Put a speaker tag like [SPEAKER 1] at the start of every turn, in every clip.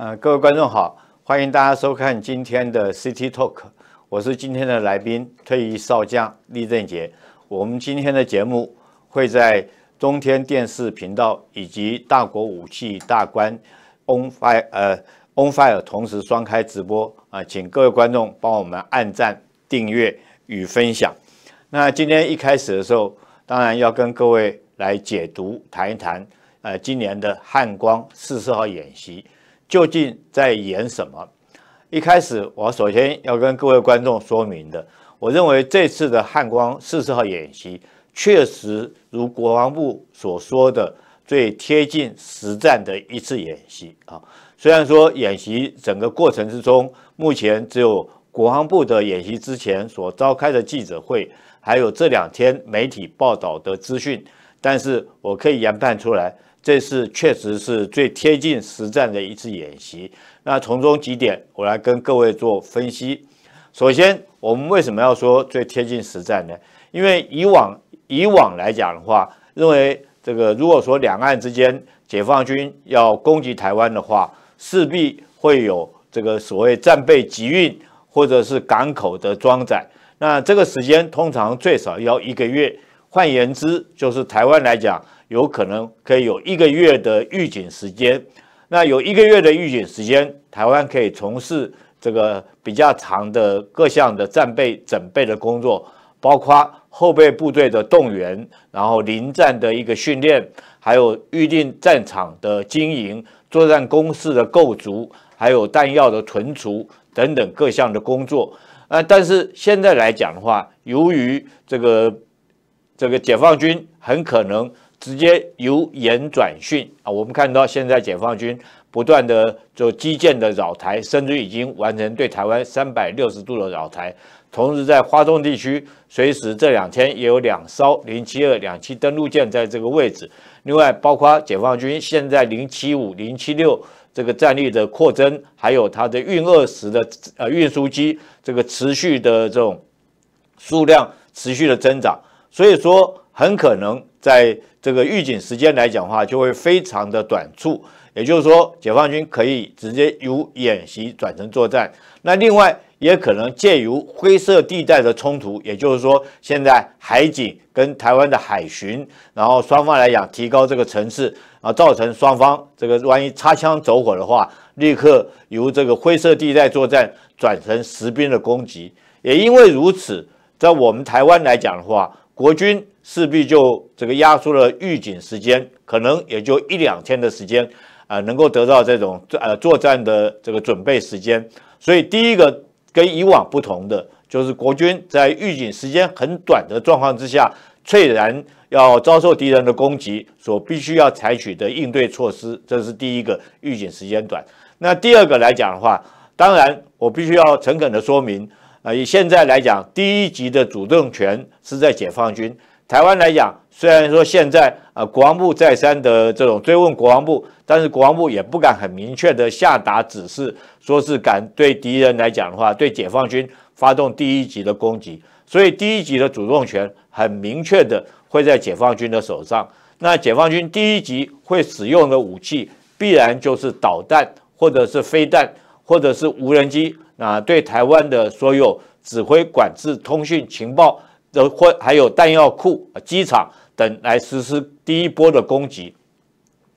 [SPEAKER 1] 呃，各位观众好，欢迎大家收看今天的 City Talk，我是今天的来宾，退役少将厉正杰。我们今天的节目会在中天电视频道以及大国武器大观 On Fire 呃 On Fire 同时双开直播啊，请各位观众帮我们按赞、订阅与分享。那今天一开始的时候，当然要跟各位来解读谈一谈，呃，今年的汉光四十号演习。究竟在演什么？一开始，我首先要跟各位观众说明的，我认为这次的汉光四十号演习确实如国防部所说的最贴近实战的一次演习啊。虽然说演习整个过程之中，目前只有国防部的演习之前所召开的记者会，还有这两天媒体报道的资讯，但是我可以研判出来。这次确实是最贴近实战的一次演习。那从中几点，我来跟各位做分析。首先，我们为什么要说最贴近实战呢？因为以往以往来讲的话，认为这个如果说两岸之间解放军要攻击台湾的话，势必会有这个所谓战备集运或者是港口的装载。那这个时间通常最少要一个月。换言之，就是台湾来讲。有可能可以有一个月的预警时间，那有一个月的预警时间，台湾可以从事这个比较长的各项的战备准备的工作，包括后备部队的动员，然后临战的一个训练，还有预定战场的经营、作战工事的构筑，还有弹药的存储等等各项的工作。呃，但是现在来讲的话，由于这个这个解放军很可能。直接由言转训啊！我们看到现在解放军不断的做基建的扰台，甚至已经完成对台湾三百六十度的扰台。同时，在华东地区，随时这两天也有两艘零七二两栖登陆舰在这个位置。另外，包括解放军现在零七五、零七六这个战力的扩增，还有它的运二十的呃运输机这个持续的这种数量持续的增长，所以说很可能在。这个预警时间来讲的话，就会非常的短促，也就是说，解放军可以直接由演习转成作战。那另外也可能借由灰色地带的冲突，也就是说，现在海警跟台湾的海巡，然后双方来讲提高这个层次啊，造成双方这个万一擦枪走火的话，立刻由这个灰色地带作战转成实兵的攻击。也因为如此，在我们台湾来讲的话，国军。势必就这个压缩了预警时间，可能也就一两天的时间，啊，能够得到这种呃作战的这个准备时间。所以第一个跟以往不同的，就是国军在预警时间很短的状况之下，虽然要遭受敌人的攻击，所必须要采取的应对措施，这是第一个预警时间短。那第二个来讲的话，当然我必须要诚恳的说明，啊，以现在来讲，第一级的主动权是在解放军。台湾来讲，虽然说现在呃国防部再三的这种追问国防部，但是国防部也不敢很明确的下达指示，说是敢对敌人来讲的话，对解放军发动第一级的攻击，所以第一级的主动权很明确的会在解放军的手上。那解放军第一级会使用的武器，必然就是导弹，或者是飞弹，或者是无人机，啊对台湾的所有指挥、管制、通讯、情报。的或还有弹药库、机场等来实施第一波的攻击。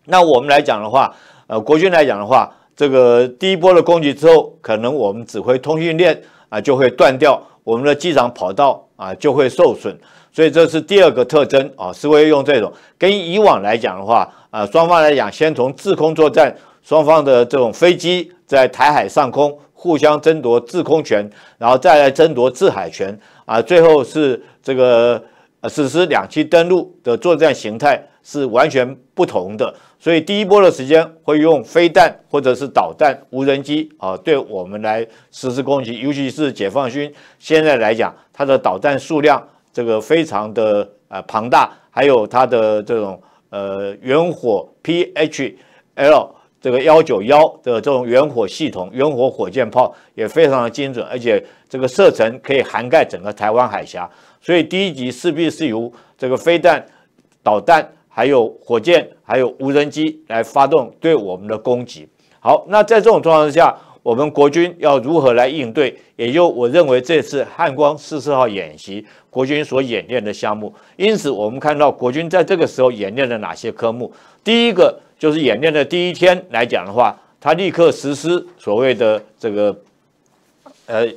[SPEAKER 1] 那我们来讲的话，呃，国军来讲的话，这个第一波的攻击之后，可能我们指挥通讯链啊就会断掉，我们的机场跑道啊就会受损。所以这是第二个特征啊，是会用这种跟以往来讲的话，啊，双方来讲，先从制空作战，双方的这种飞机在台海上空互相争夺制空权，然后再来争夺制海权。啊，最后是这个实施两栖登陆的作战形态是完全不同的，所以第一波的时间会用飞弹或者是导弹、无人机啊，对我们来实施攻击，尤其是解放军现在来讲，它的导弹数量这个非常的呃庞大，还有它的这种呃远火 PHL。这个幺九幺的这种远火系统、远火火箭炮也非常的精准，而且这个射程可以涵盖整个台湾海峡，所以第一级势必是由这个飞弹、导弹、还有火箭、还有无人机来发动对我们的攻击。好，那在这种状况之下，我们国军要如何来应对？也就我认为这次汉光四十号演习，国军所演练的项目。因此，我们看到国军在这个时候演练了哪些科目？第一个就是演练的第一天来讲的话，他立刻实施所谓的这个，呃，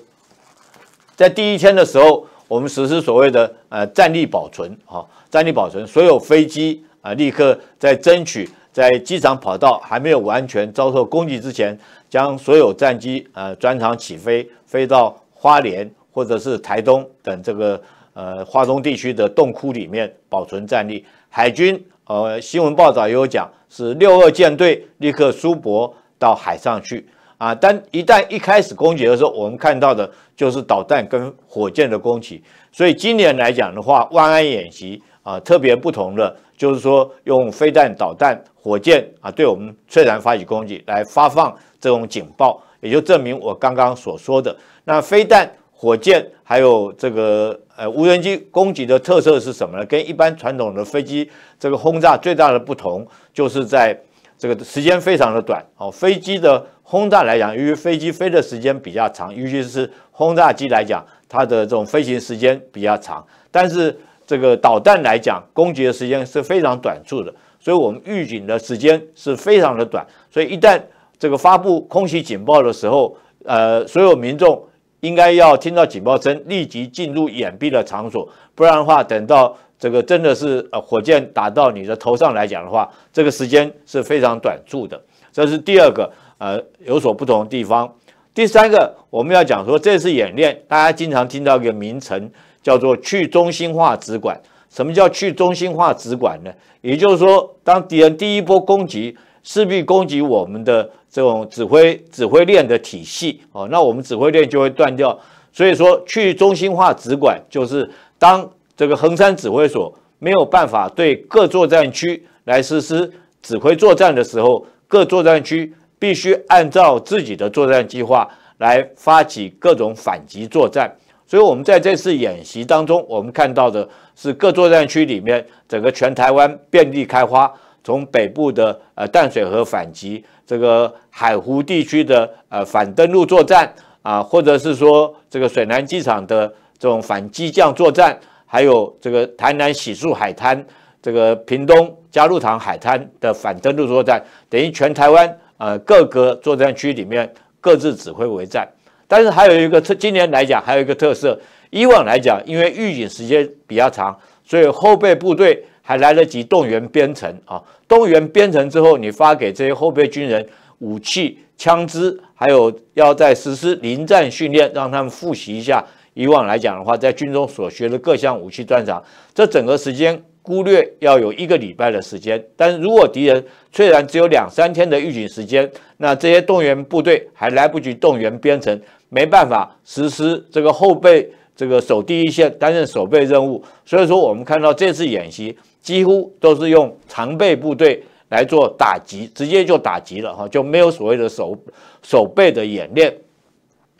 [SPEAKER 1] 在第一天的时候，我们实施所谓的呃战力保存，啊，战力保存，所有飞机啊，立刻在争取。在机场跑道还没有完全遭受攻击之前，将所有战机呃转场起飞，飞到花莲或者是台东等这个呃华东地区的洞窟里面保存战力。海军呃新闻报道也有讲，是六二舰队立刻苏泊到海上去啊。但一旦一开始攻击的时候，我们看到的就是导弹跟火箭的攻击。所以今年来讲的话，万安演习啊特别不同的。就是说，用飞弹、导弹、火箭啊，对我们虽然发起攻击，来发放这种警报，也就证明我刚刚所说的。那飞弹、火箭还有这个呃无人机攻击的特色是什么呢？跟一般传统的飞机这个轰炸最大的不同，就是在这个时间非常的短哦。飞机的轰炸来讲，由于飞机飞的时间比较长，尤其是轰炸机来讲，它的这种飞行时间比较长，但是。这个导弹来讲，攻击的时间是非常短促的，所以我们预警的时间是非常的短。所以一旦这个发布空袭警报的时候，呃，所有民众应该要听到警报声，立即进入掩蔽的场所，不然的话，等到这个真的是呃火箭打到你的头上来讲的话，这个时间是非常短促的。这是第二个呃有所不同的地方。第三个，我们要讲说这次演练，大家经常听到一个名称。叫做去中心化直管。什么叫去中心化直管呢？也就是说，当敌人第一波攻击，势必攻击我们的这种指挥指挥链的体系哦，那我们指挥链就会断掉。所以说，去中心化直管就是当这个横山指挥所没有办法对各作战区来实施指挥作战的时候，各作战区必须按照自己的作战计划来发起各种反击作战。所以，我们在这次演习当中，我们看到的是各作战区里面，整个全台湾遍地开花。从北部的呃淡水河反击，这个海湖地区的呃反登陆作战啊，或者是说这个水南机场的这种反机降作战，还有这个台南洗树海滩、这个屏东嘉鹿塘海滩的反登陆作战，等于全台湾呃各个作战区里面各自指挥为战。但是还有一个特，今年来讲还有一个特色。以往来讲，因为预警时间比较长，所以后备部队还来得及动员编成啊。动员编成之后，你发给这些后备军人武器、枪支，还有要在实施临战训练，让他们复习一下。以往来讲的话，在军中所学的各项武器专长，这整个时间估略要有一个礼拜的时间。但如果敌人虽然只有两三天的预警时间，那这些动员部队还来不及动员编成。没办法实施这个后备这个守第一线担任守备任务，所以说我们看到这次演习几乎都是用常备部队来做打击，直接就打击了哈，就没有所谓的守守备的演练。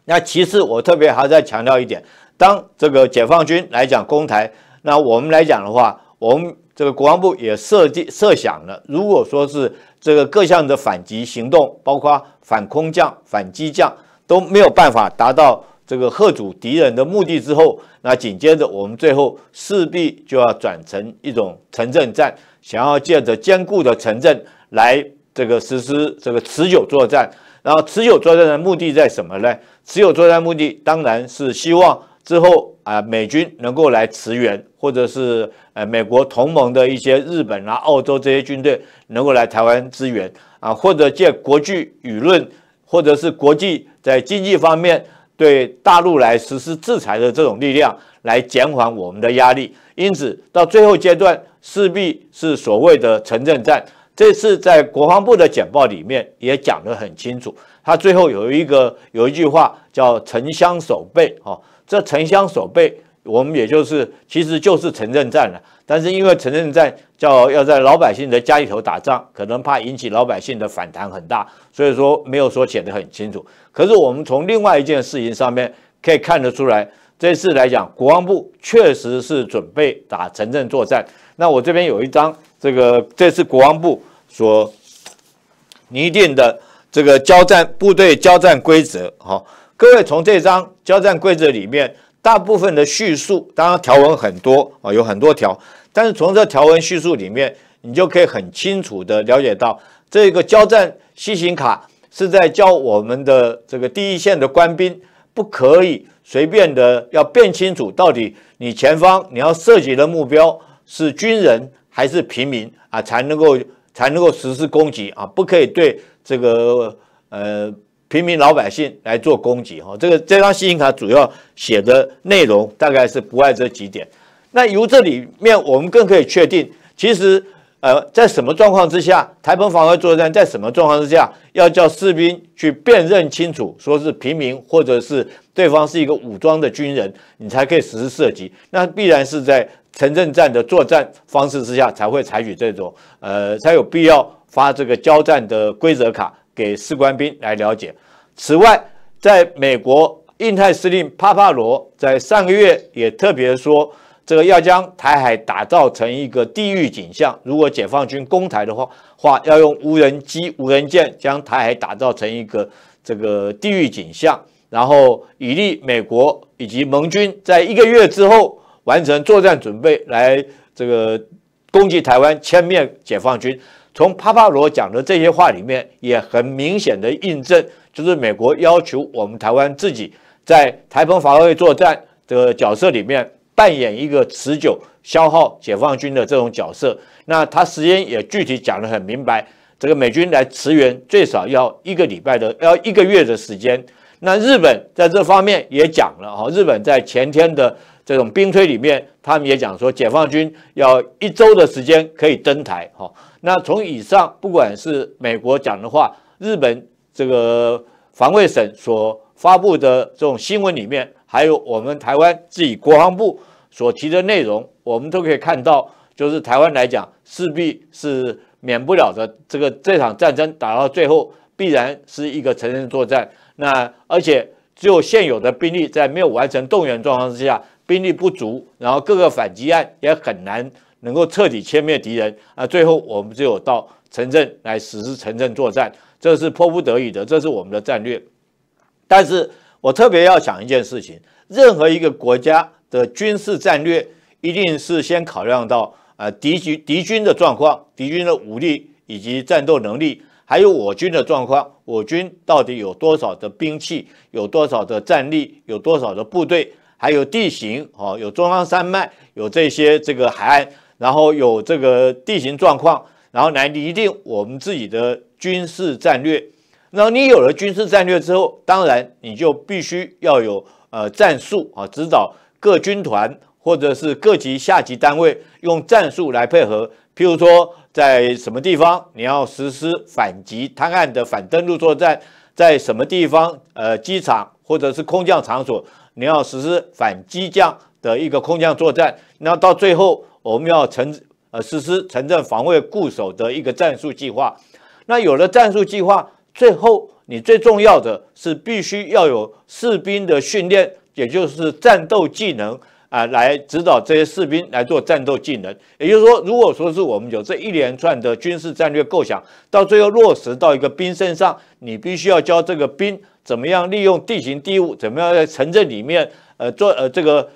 [SPEAKER 1] 那其次我特别还要再强调一点，当这个解放军来讲攻台，那我们来讲的话，我们这个国防部也设计设想了，如果说是这个各项的反击行动，包括反空降、反机降。都没有办法达到这个贺阻敌人的目的之后，那紧接着我们最后势必就要转成一种城镇战，想要借着坚固的城镇来这个实施这个持久作战。然后持久作战的目的在什么呢？持久作战目的当然是希望之后啊美军能够来驰援，或者是呃美国同盟的一些日本啊、澳洲这些军队能够来台湾支援啊，或者借国际舆论。或者是国际在经济方面对大陆来实施制裁的这种力量，来减缓我们的压力。因此，到最后阶段势必是所谓的城镇战。这次在国防部的简报里面也讲得很清楚，他最后有一个有一句话叫“城乡守备”。哦，这城乡守备，我们也就是其实就是城镇战了。但是因为城镇战叫要在老百姓的家里头打仗，可能怕引起老百姓的反弹很大，所以说没有说写得很清楚。可是我们从另外一件事情上面可以看得出来，这次来讲，国防部确实是准备打城镇作战。那我这边有一张这个这次国防部所拟定的。这个交战部队交战规则，哈，各位从这张交战规则里面，大部分的叙述，当然条文很多啊，有很多条，但是从这条文叙述里面，你就可以很清楚的了解到，这个交战西行卡是在教我们的这个第一线的官兵，不可以随便的要辨清楚，到底你前方你要涉及的目标是军人还是平民啊，才能够才能够实施攻击啊，不可以对。这个呃平民老百姓来做攻击哈，这个这张信用卡主要写的内容大概是不外这几点。那由这里面我们更可以确定，其实呃在什么状况之下，台澎防卫作战在什么状况之下要叫士兵去辨认清楚，说是平民或者是对方是一个武装的军人，你才可以实施射击。那必然是在城镇战的作战方式之下才会采取这种呃才有必要。发这个交战的规则卡给士官兵来了解。此外，在美国印太司令帕帕罗在上个月也特别说，这个要将台海打造成一个地狱景象。如果解放军攻台的话，话要用无人机、无人舰将台海打造成一个这个地狱景象，然后以利美国以及盟军在一个月之后完成作战准备，来这个攻击台湾、歼灭解放军。从帕帕罗讲的这些话里面，也很明显的印证，就是美国要求我们台湾自己在台澎防卫作战的角色里面扮演一个持久消耗解放军的这种角色。那他时间也具体讲得很明白，这个美军来驰援最少要一个礼拜的，要一个月的时间。那日本在这方面也讲了哈，日本在前天的这种兵推里面，他们也讲说，解放军要一周的时间可以登台哈。那从以上，不管是美国讲的话，日本这个防卫省所发布的这种新闻里面，还有我们台湾自己国防部所提的内容，我们都可以看到，就是台湾来讲，势必是免不了的。这个这场战争打到最后，必然是一个成人作战。那而且只有现有的兵力在没有完成动员状况之下，兵力不足，然后各个反击案也很难。能够彻底歼灭敌人啊！最后我们只有到城镇来实施城镇作战，这是迫不得已的，这是我们的战略。但是我特别要讲一件事情：任何一个国家的军事战略，一定是先考量到啊敌军敌军的状况、敌军的武力以及战斗能力，还有我军的状况，我军到底有多少的兵器，有多少的战力，有多少的部队，还有地形哦，有中央山脉，有这些这个海岸。然后有这个地形状况，然后来拟定我们自己的军事战略。然后你有了军事战略之后，当然你就必须要有呃战术啊，指导各军团或者是各级下级单位用战术来配合。譬如说，在什么地方你要实施反击滩岸的反登陆作战，在什么地方呃机场或者是空降场所你要实施反机降的一个空降作战。那到最后。我们要城呃实施城镇防卫固守的一个战术计划。那有了战术计划，最后你最重要的是必须要有士兵的训练，也就是战斗技能啊，来指导这些士兵来做战斗技能。也就是说，如果说是我们有这一连串的军事战略构想，到最后落实到一个兵身上，你必须要教这个兵怎么样利用地形地物，怎么样在城镇里面呃做呃这个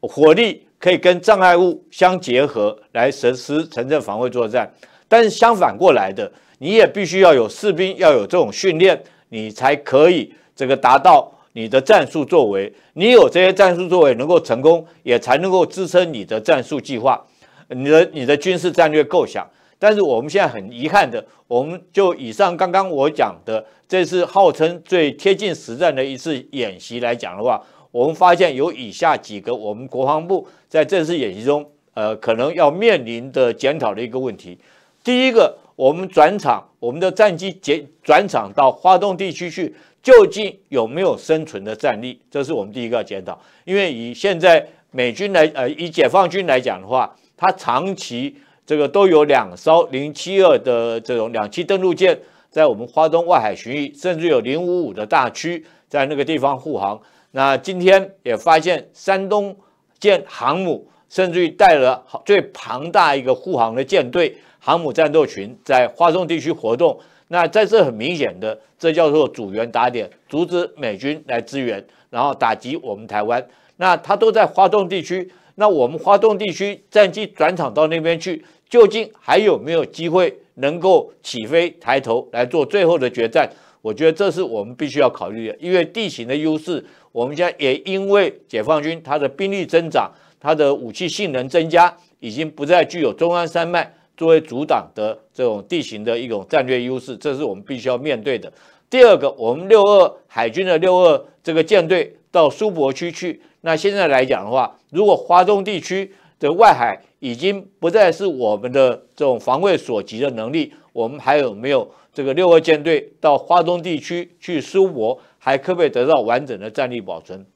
[SPEAKER 1] 火力。可以跟障碍物相结合来实施城镇防卫作战，但是相反过来的，你也必须要有士兵要有这种训练，你才可以这个达到你的战术作为。你有这些战术作为能够成功，也才能够支撑你的战术计划，你的你的军事战略构想。但是我们现在很遗憾的，我们就以上刚刚我讲的这次号称最贴近实战的一次演习来讲的话。我们发现有以下几个我们国防部在这次演习中，呃，可能要面临的检讨的一个问题。第一个，我们转场，我们的战机解转场到华东地区去，究竟有没有生存的战力？这是我们第一个要检讨。因为以现在美军来，呃，以解放军来讲的话，它长期这个都有两艘零七二的这种两栖登陆舰在我们华东外海巡弋，甚至有零五五的大驱在那个地方护航。那今天也发现山东舰航母，甚至于带了最庞大一个护航的舰队，航母战斗群在华中地区活动。那在这很明显的，这叫做主源打点，阻止美军来支援，然后打击我们台湾。那他都在华东地区，那我们华东地区战机转场到那边去，究竟还有没有机会能够起飞抬头来做最后的决战？我觉得这是我们必须要考虑的，因为地形的优势，我们现在也因为解放军它的兵力增长，它的武器性能增加，已经不再具有中央山脉作为阻挡的这种地形的一种战略优势，这是我们必须要面对的。第二个，我们六二海军的六二这个舰队到苏博区去，那现在来讲的话，如果华东地区的外海已经不再是我们的这种防卫所及的能力，我们还有没有？这个六二舰队到华东地区去苏博，还可不可以得到完整的战力保存？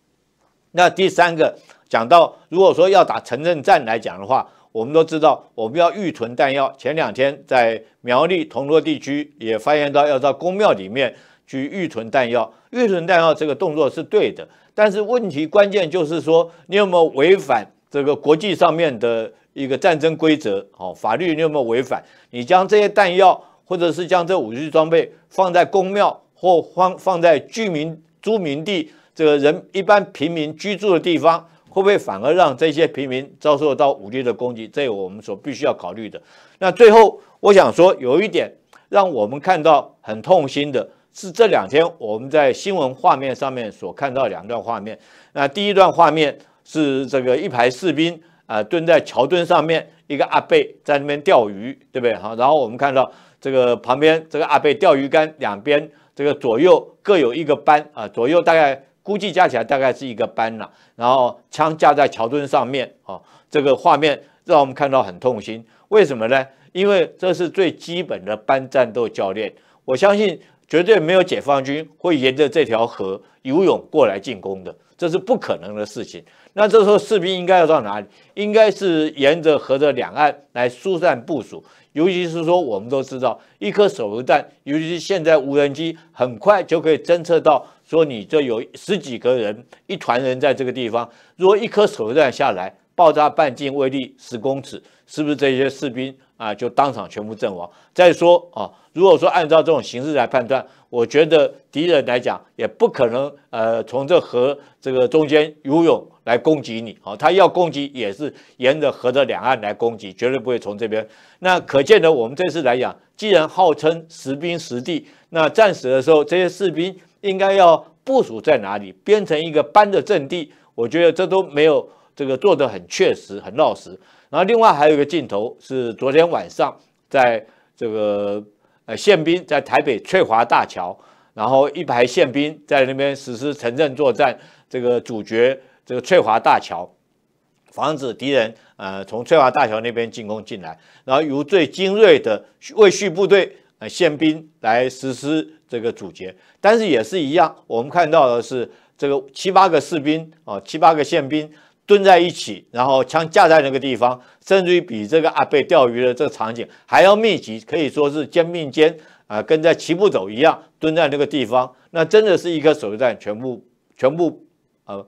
[SPEAKER 1] 那第三个讲到，如果说要打城镇战来讲的话，我们都知道我们要预存弹药。前两天在苗栗铜锣地区也发现到要到公庙里面去预存弹药，预存弹药这个动作是对的，但是问题关键就是说你有没有违反这个国际上面的一个战争规则？哦，法律你有没有违反？你将这些弹药。或者是将这武器装备放在公庙或放放在居民租民地，这个人一般平民居住的地方，会不会反而让这些平民遭受到武力的攻击？这我们所必须要考虑的。那最后，我想说有一点让我们看到很痛心的是，这两天我们在新闻画面上面所看到两段画面。那第一段画面是这个一排士兵啊蹲在桥墩上面，一个阿贝在那边钓鱼，对不对？好，然后我们看到。这个旁边这个阿贝钓鱼竿两边这个左右各有一个班啊，左右大概估计加起来大概是一个班了。然后枪架在桥墩上面啊，这个画面让我们看到很痛心。为什么呢？因为这是最基本的班战斗教练。我相信绝对没有解放军会沿着这条河游泳过来进攻的，这是不可能的事情。那这时候士兵应该要到哪里？应该是沿着河的两岸来疏散部署。尤其是说，我们都知道，一颗手榴弹，尤其是现在无人机很快就可以侦测到，说你这有十几个人、一团人在这个地方。如果一颗手榴弹下来，爆炸半径威力十公尺，是不是这些士兵啊就当场全部阵亡？再说啊，如果说按照这种形式来判断，我觉得敌人来讲也不可能呃从这河这个中间游泳。来攻击你，好，他要攻击也是沿着河的两岸来攻击，绝对不会从这边。那可见的，我们这次来讲，既然号称实兵实地，那战时的时候，这些士兵应该要部署在哪里，编成一个班的阵地，我觉得这都没有这个做得很确实、很落实。然后另外还有一个镜头是昨天晚上在这个呃宪兵在台北翠华大桥，然后一排宪兵在那边实施城镇作战，这个主角。这个翠华大桥，防止敌人呃从翠华大桥那边进攻进来，然后由最精锐的卫戍部队呃宪兵来实施这个阻截，但是也是一样，我们看到的是这个七八个士兵哦，七八个宪兵蹲在一起，然后枪架在那个地方，甚至于比这个阿贝钓鱼的这个场景还要密集，可以说是肩并肩啊，跟在齐步走一样蹲在那个地方，那真的是一颗手榴弹全部全部呃。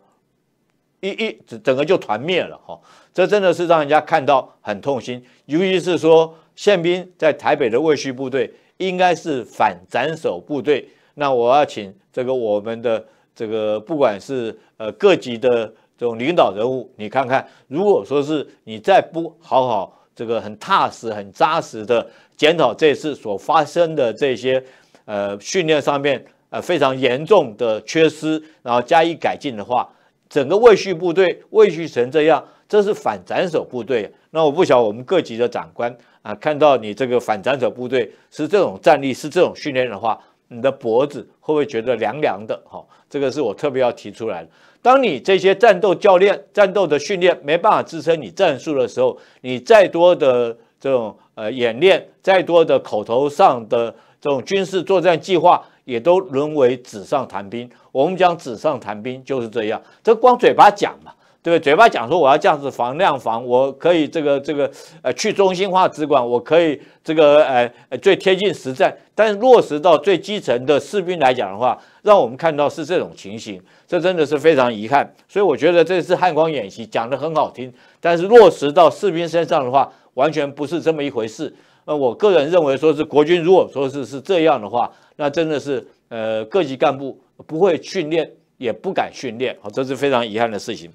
[SPEAKER 1] 一一整整个就团灭了哈，这真的是让人家看到很痛心。尤其是说宪兵在台北的卫戍部队，应该是反斩首部队。那我要请这个我们的这个不管是呃各级的这种领导人物，你看看，如果说是你再不好好这个很踏实、很扎实的检讨这次所发生的这些呃训练上面呃非常严重的缺失，然后加以改进的话。整个卫戍部队卫戍成这样，这是反斩首部队。那我不晓得我们各级的长官啊，看到你这个反斩首部队是这种战力，是这种训练的话，你的脖子会不会觉得凉凉的？哈，这个是我特别要提出来的。当你这些战斗教练、战斗的训练没办法支撑你战术的时候，你再多的这种呃演练，再多的口头上的这种军事作战计划。也都沦为纸上谈兵。我们讲纸上谈兵就是这样，这光嘴巴讲嘛，对不对？嘴巴讲说我要这样子防量防，我可以这个这个呃去中心化直管，我可以这个呃最贴近实战。但是落实到最基层的士兵来讲的话，让我们看到是这种情形，这真的是非常遗憾。所以我觉得这次汉光演习讲得很好听，但是落实到士兵身上的话，完全不是这么一回事。那我个人认为，说是国军如果说是是这样的话，那真的是呃各级干部不会训练，也不敢训练，好，这是非常遗憾的事情。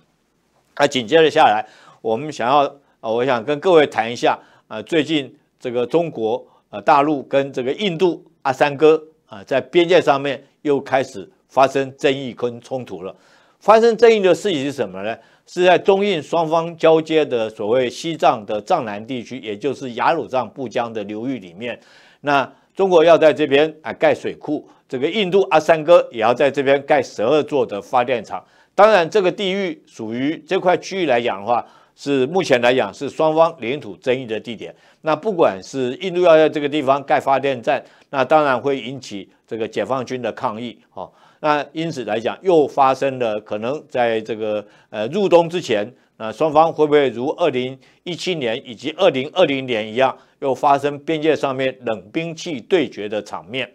[SPEAKER 1] 那紧接着下来，我们想要啊，我想跟各位谈一下啊，最近这个中国呃大陆跟这个印度阿三哥啊，在边界上面又开始发生争议跟冲突了。发生争议的事情是什么呢？是在中印双方交接的所谓西藏的藏南地区，也就是雅鲁藏布江的流域里面。那中国要在这边啊盖水库，这个印度阿三哥也要在这边盖十二座的发电厂。当然，这个地域属于这块区域来讲的话，是目前来讲是双方领土争议的地点。那不管是印度要在这个地方盖发电站，那当然会引起这个解放军的抗议。哦。那因此来讲，又发生了可能在这个呃入冬之前，那双方会不会如二零一七年以及二零二零年一样，又发生边界上面冷兵器对决的场面？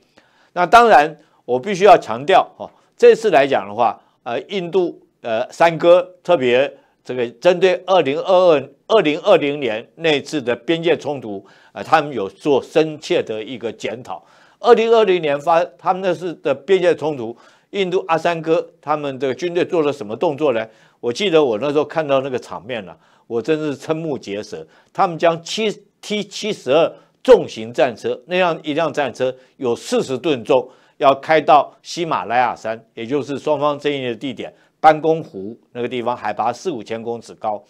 [SPEAKER 1] 那当然，我必须要强调哈，这次来讲的话，呃，印度呃三哥特别这个针对二零二二二零二零年那次的边界冲突，呃，他们有做深切的一个检讨。二零二零年发他们那次的边界冲突。印度阿三哥他们的军队做了什么动作呢？我记得我那时候看到那个场面了，我真是瞠目结舌。他们将七 T 七十二重型战车那样一辆战车有四十吨重，要开到喜马拉雅山，也就是双方争议的地点班公湖那个地方，海拔四五千公尺高。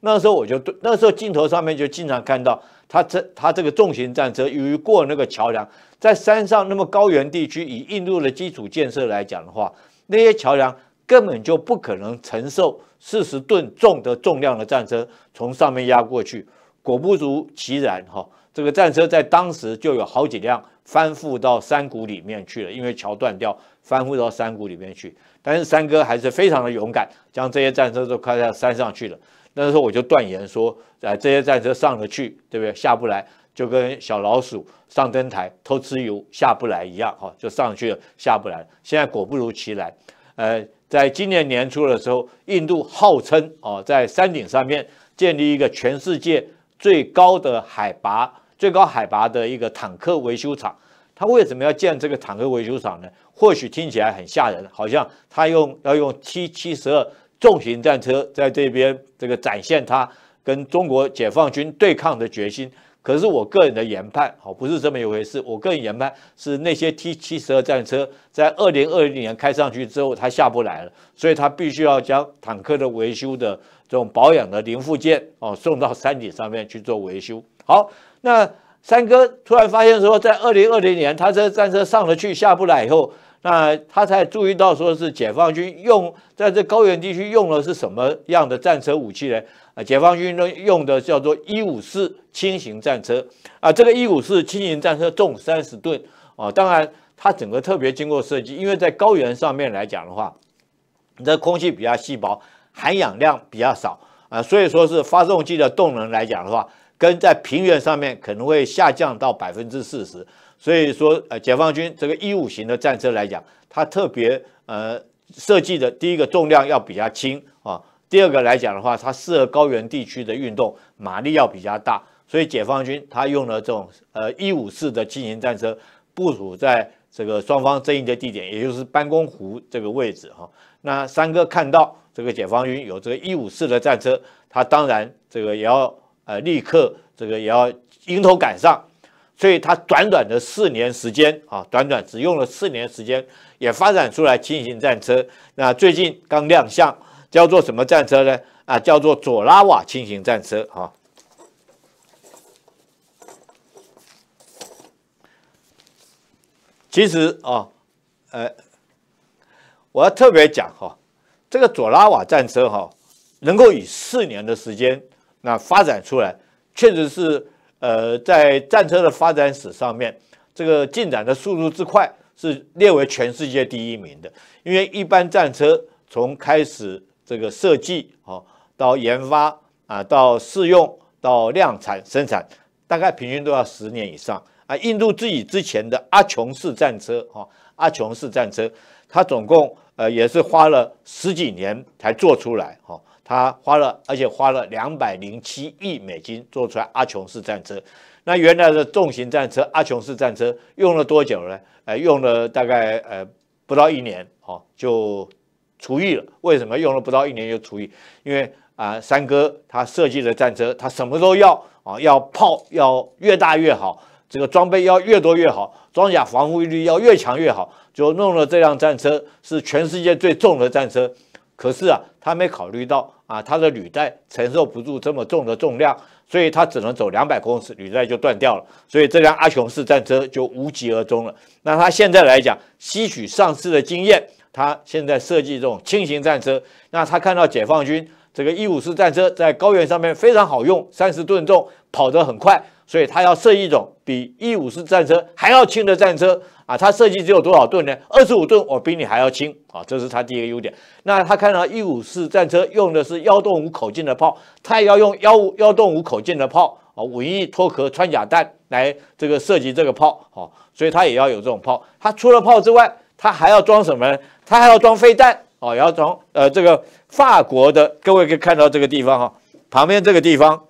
[SPEAKER 1] 那时候我就对，那时候镜头上面就经常看到他这他这个重型战车由于过那个桥梁。在山上那么高原地区，以印度的基础建设来讲的话，那些桥梁根本就不可能承受四十吨重的重量的战车从上面压过去。果不如其然，哈，这个战车在当时就有好几辆翻覆到山谷里面去了，因为桥断掉，翻覆到山谷里面去。但是三哥还是非常的勇敢，将这些战车都开到山上去了。那时候我就断言说，哎，这些战车上得去，对不对？下不来。就跟小老鼠上灯台偷吃油下不来一样，哈，就上去了下不来。现在果不如其然，呃，在今年年初的时候，印度号称哦，在山顶上面建立一个全世界最高的海拔、最高海拔的一个坦克维修厂。他为什么要建这个坦克维修厂呢？或许听起来很吓人，好像他用要用 T 七十二重型战车在这边这个展现他跟中国解放军对抗的决心。可是我个人的研判，好，不是这么一回事。我个人研判是那些 T 七十二战车在二零二零年开上去之后，它下不来了，所以它必须要将坦克的维修的这种保养的零附件哦送到山顶上面去做维修。好，那三哥突然发现说，在二零二零年他这战车上了去下不来以后，那他才注意到说是解放军用在这高原地区用的是什么样的战车武器呢？啊，解放军呢用的叫做一五四轻型战车。啊，这个一五四轻型战车重三十吨。啊，当然它整个特别经过设计，因为在高原上面来讲的话，你的空气比较稀薄，含氧量比较少。啊，所以说是发动机的动能来讲的话，跟在平原上面可能会下降到百分之四十，所以说呃，解放军这个一五型的战车来讲，它特别呃设计的第一个重量要比较轻啊。第二个来讲的话，它适合高原地区的运动，马力要比较大，所以解放军他用了这种呃一五四的轻型战车部署在这个双方争议的地点，也就是班公湖这个位置哈。那三哥看到这个解放军有这个一五四的战车，他当然这个也要呃立刻这个也要迎头赶上，所以他短短的四年时间啊，短短只用了四年时间，也发展出来轻型战车。那最近刚亮相。叫做什么战车呢？啊，叫做佐拉瓦轻型战车哈。其实啊，呃，我要特别讲哈，这个佐拉瓦战车哈，能够以四年的时间那发展出来，确实是呃，在战车的发展史上面，这个进展的速度之快，是列为全世界第一名的。因为一般战车从开始这个设计哦，到研发啊，到试用，到量产生产，大概平均都要十年以上啊。印度自己之前的阿琼式战车哈，阿琼式战车，它总共呃也是花了十几年才做出来哈，他花了而且花了两百零七亿美金做出来阿琼式战车。那原来的重型战车阿琼式战车用了多久呢？呃，用了大概呃不到一年，哦，就除役了。为什么用了不到一年就除役？因为啊，三哥他设计的战车，他什么都要啊，要炮要越大越好，这个装备要越多越好，装甲防护力要越强越好，就弄了这辆战车是全世界最重的战车。可是啊，他没考虑到啊，他的履带承受不住这么重的重量。所以他只能走两百公尺，履带就断掉了，所以这辆阿琼式战车就无疾而终了。那他现在来讲，吸取上次的经验，他现在设计这种轻型战车。那他看到解放军这个一五式战车在高原上面非常好用，三十吨重，跑得很快，所以他要设计一种比一五式战车还要轻的战车。啊，它设计只有多少吨呢？二十五吨，我比你还要轻啊！这是它第一个优点。那他看到一五式战车用的是幺洞五口径的炮，他也要用幺五幺洞五口径的炮啊，尾翼脱壳穿甲弹来这个设计这个炮啊，所以他也要有这种炮。他除了炮之外，他还要装什么呢？他还要装飞弹哦，要装呃这个法国的，各位可以看到这个地方哈，旁边这个地方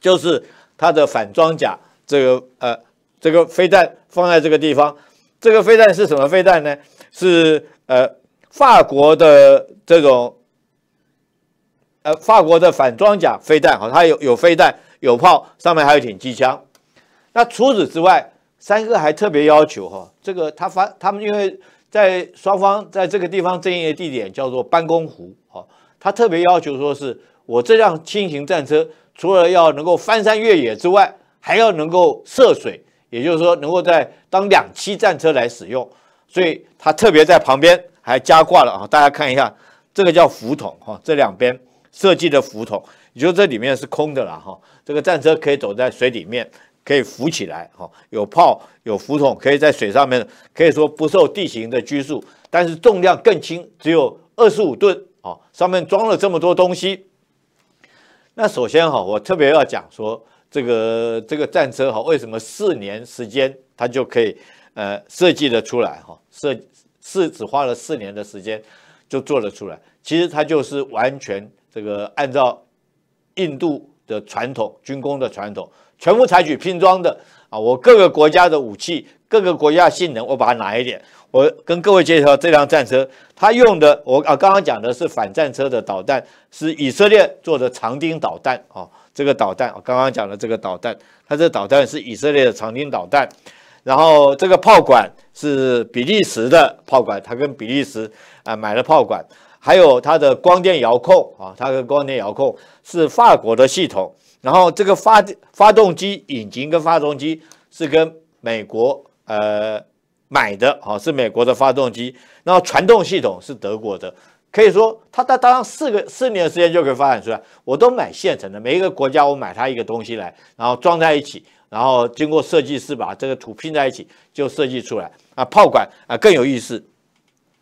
[SPEAKER 1] 就是它的反装甲这个呃。这个飞弹放在这个地方，这个飞弹是什么飞弹呢？是呃法国的这种呃法国的反装甲飞弹，哈，它有有飞弹有炮，上面还有挺机枪。那除此之外，三哥还特别要求哈，这个他发他们因为在双方在这个地方争议的地点叫做班公湖，哈，他特别要求说是我这辆轻型战车除了要能够翻山越野之外，还要能够涉水。也就是说，能够在当两栖战车来使用，所以它特别在旁边还加挂了啊！大家看一下，这个叫浮筒哈，这两边设计的浮筒，也就这里面是空的了哈。这个战车可以走在水里面，可以浮起来哈，有炮有浮筒，可以在水上面，可以说不受地形的拘束，但是重量更轻，只有二十五吨啊，上面装了这么多东西。那首先哈，我特别要讲说。这个这个战车哈，为什么四年时间它就可以呃设计的出来哈？设是只花了四年的时间就做了出来。其实它就是完全这个按照印度的传统军工的传统，全部采取拼装的啊。我各个国家的武器，各个国家性能，我把它拿一点。我跟各位介绍这辆战车，它用的我啊刚刚讲的是反战车的导弹，是以色列做的长钉导弹啊。这个导弹，我刚刚讲的这个导弹，它这导弹是以色列的长钉导弹，然后这个炮管是比利时的炮管，它跟比利时啊买了炮管，还有它的光电遥控啊，它的光电遥控是法国的系统，然后这个发发动机引擎跟发动机是跟美国呃买的啊，是美国的发动机，然后传动系统是德国的。可以说，它在当四个四年的时间就可以发展出来。我都买现成的，每一个国家我买它一个东西来，然后装在一起，然后经过设计师把这个图拼在一起，就设计出来。啊，炮管啊更有意思。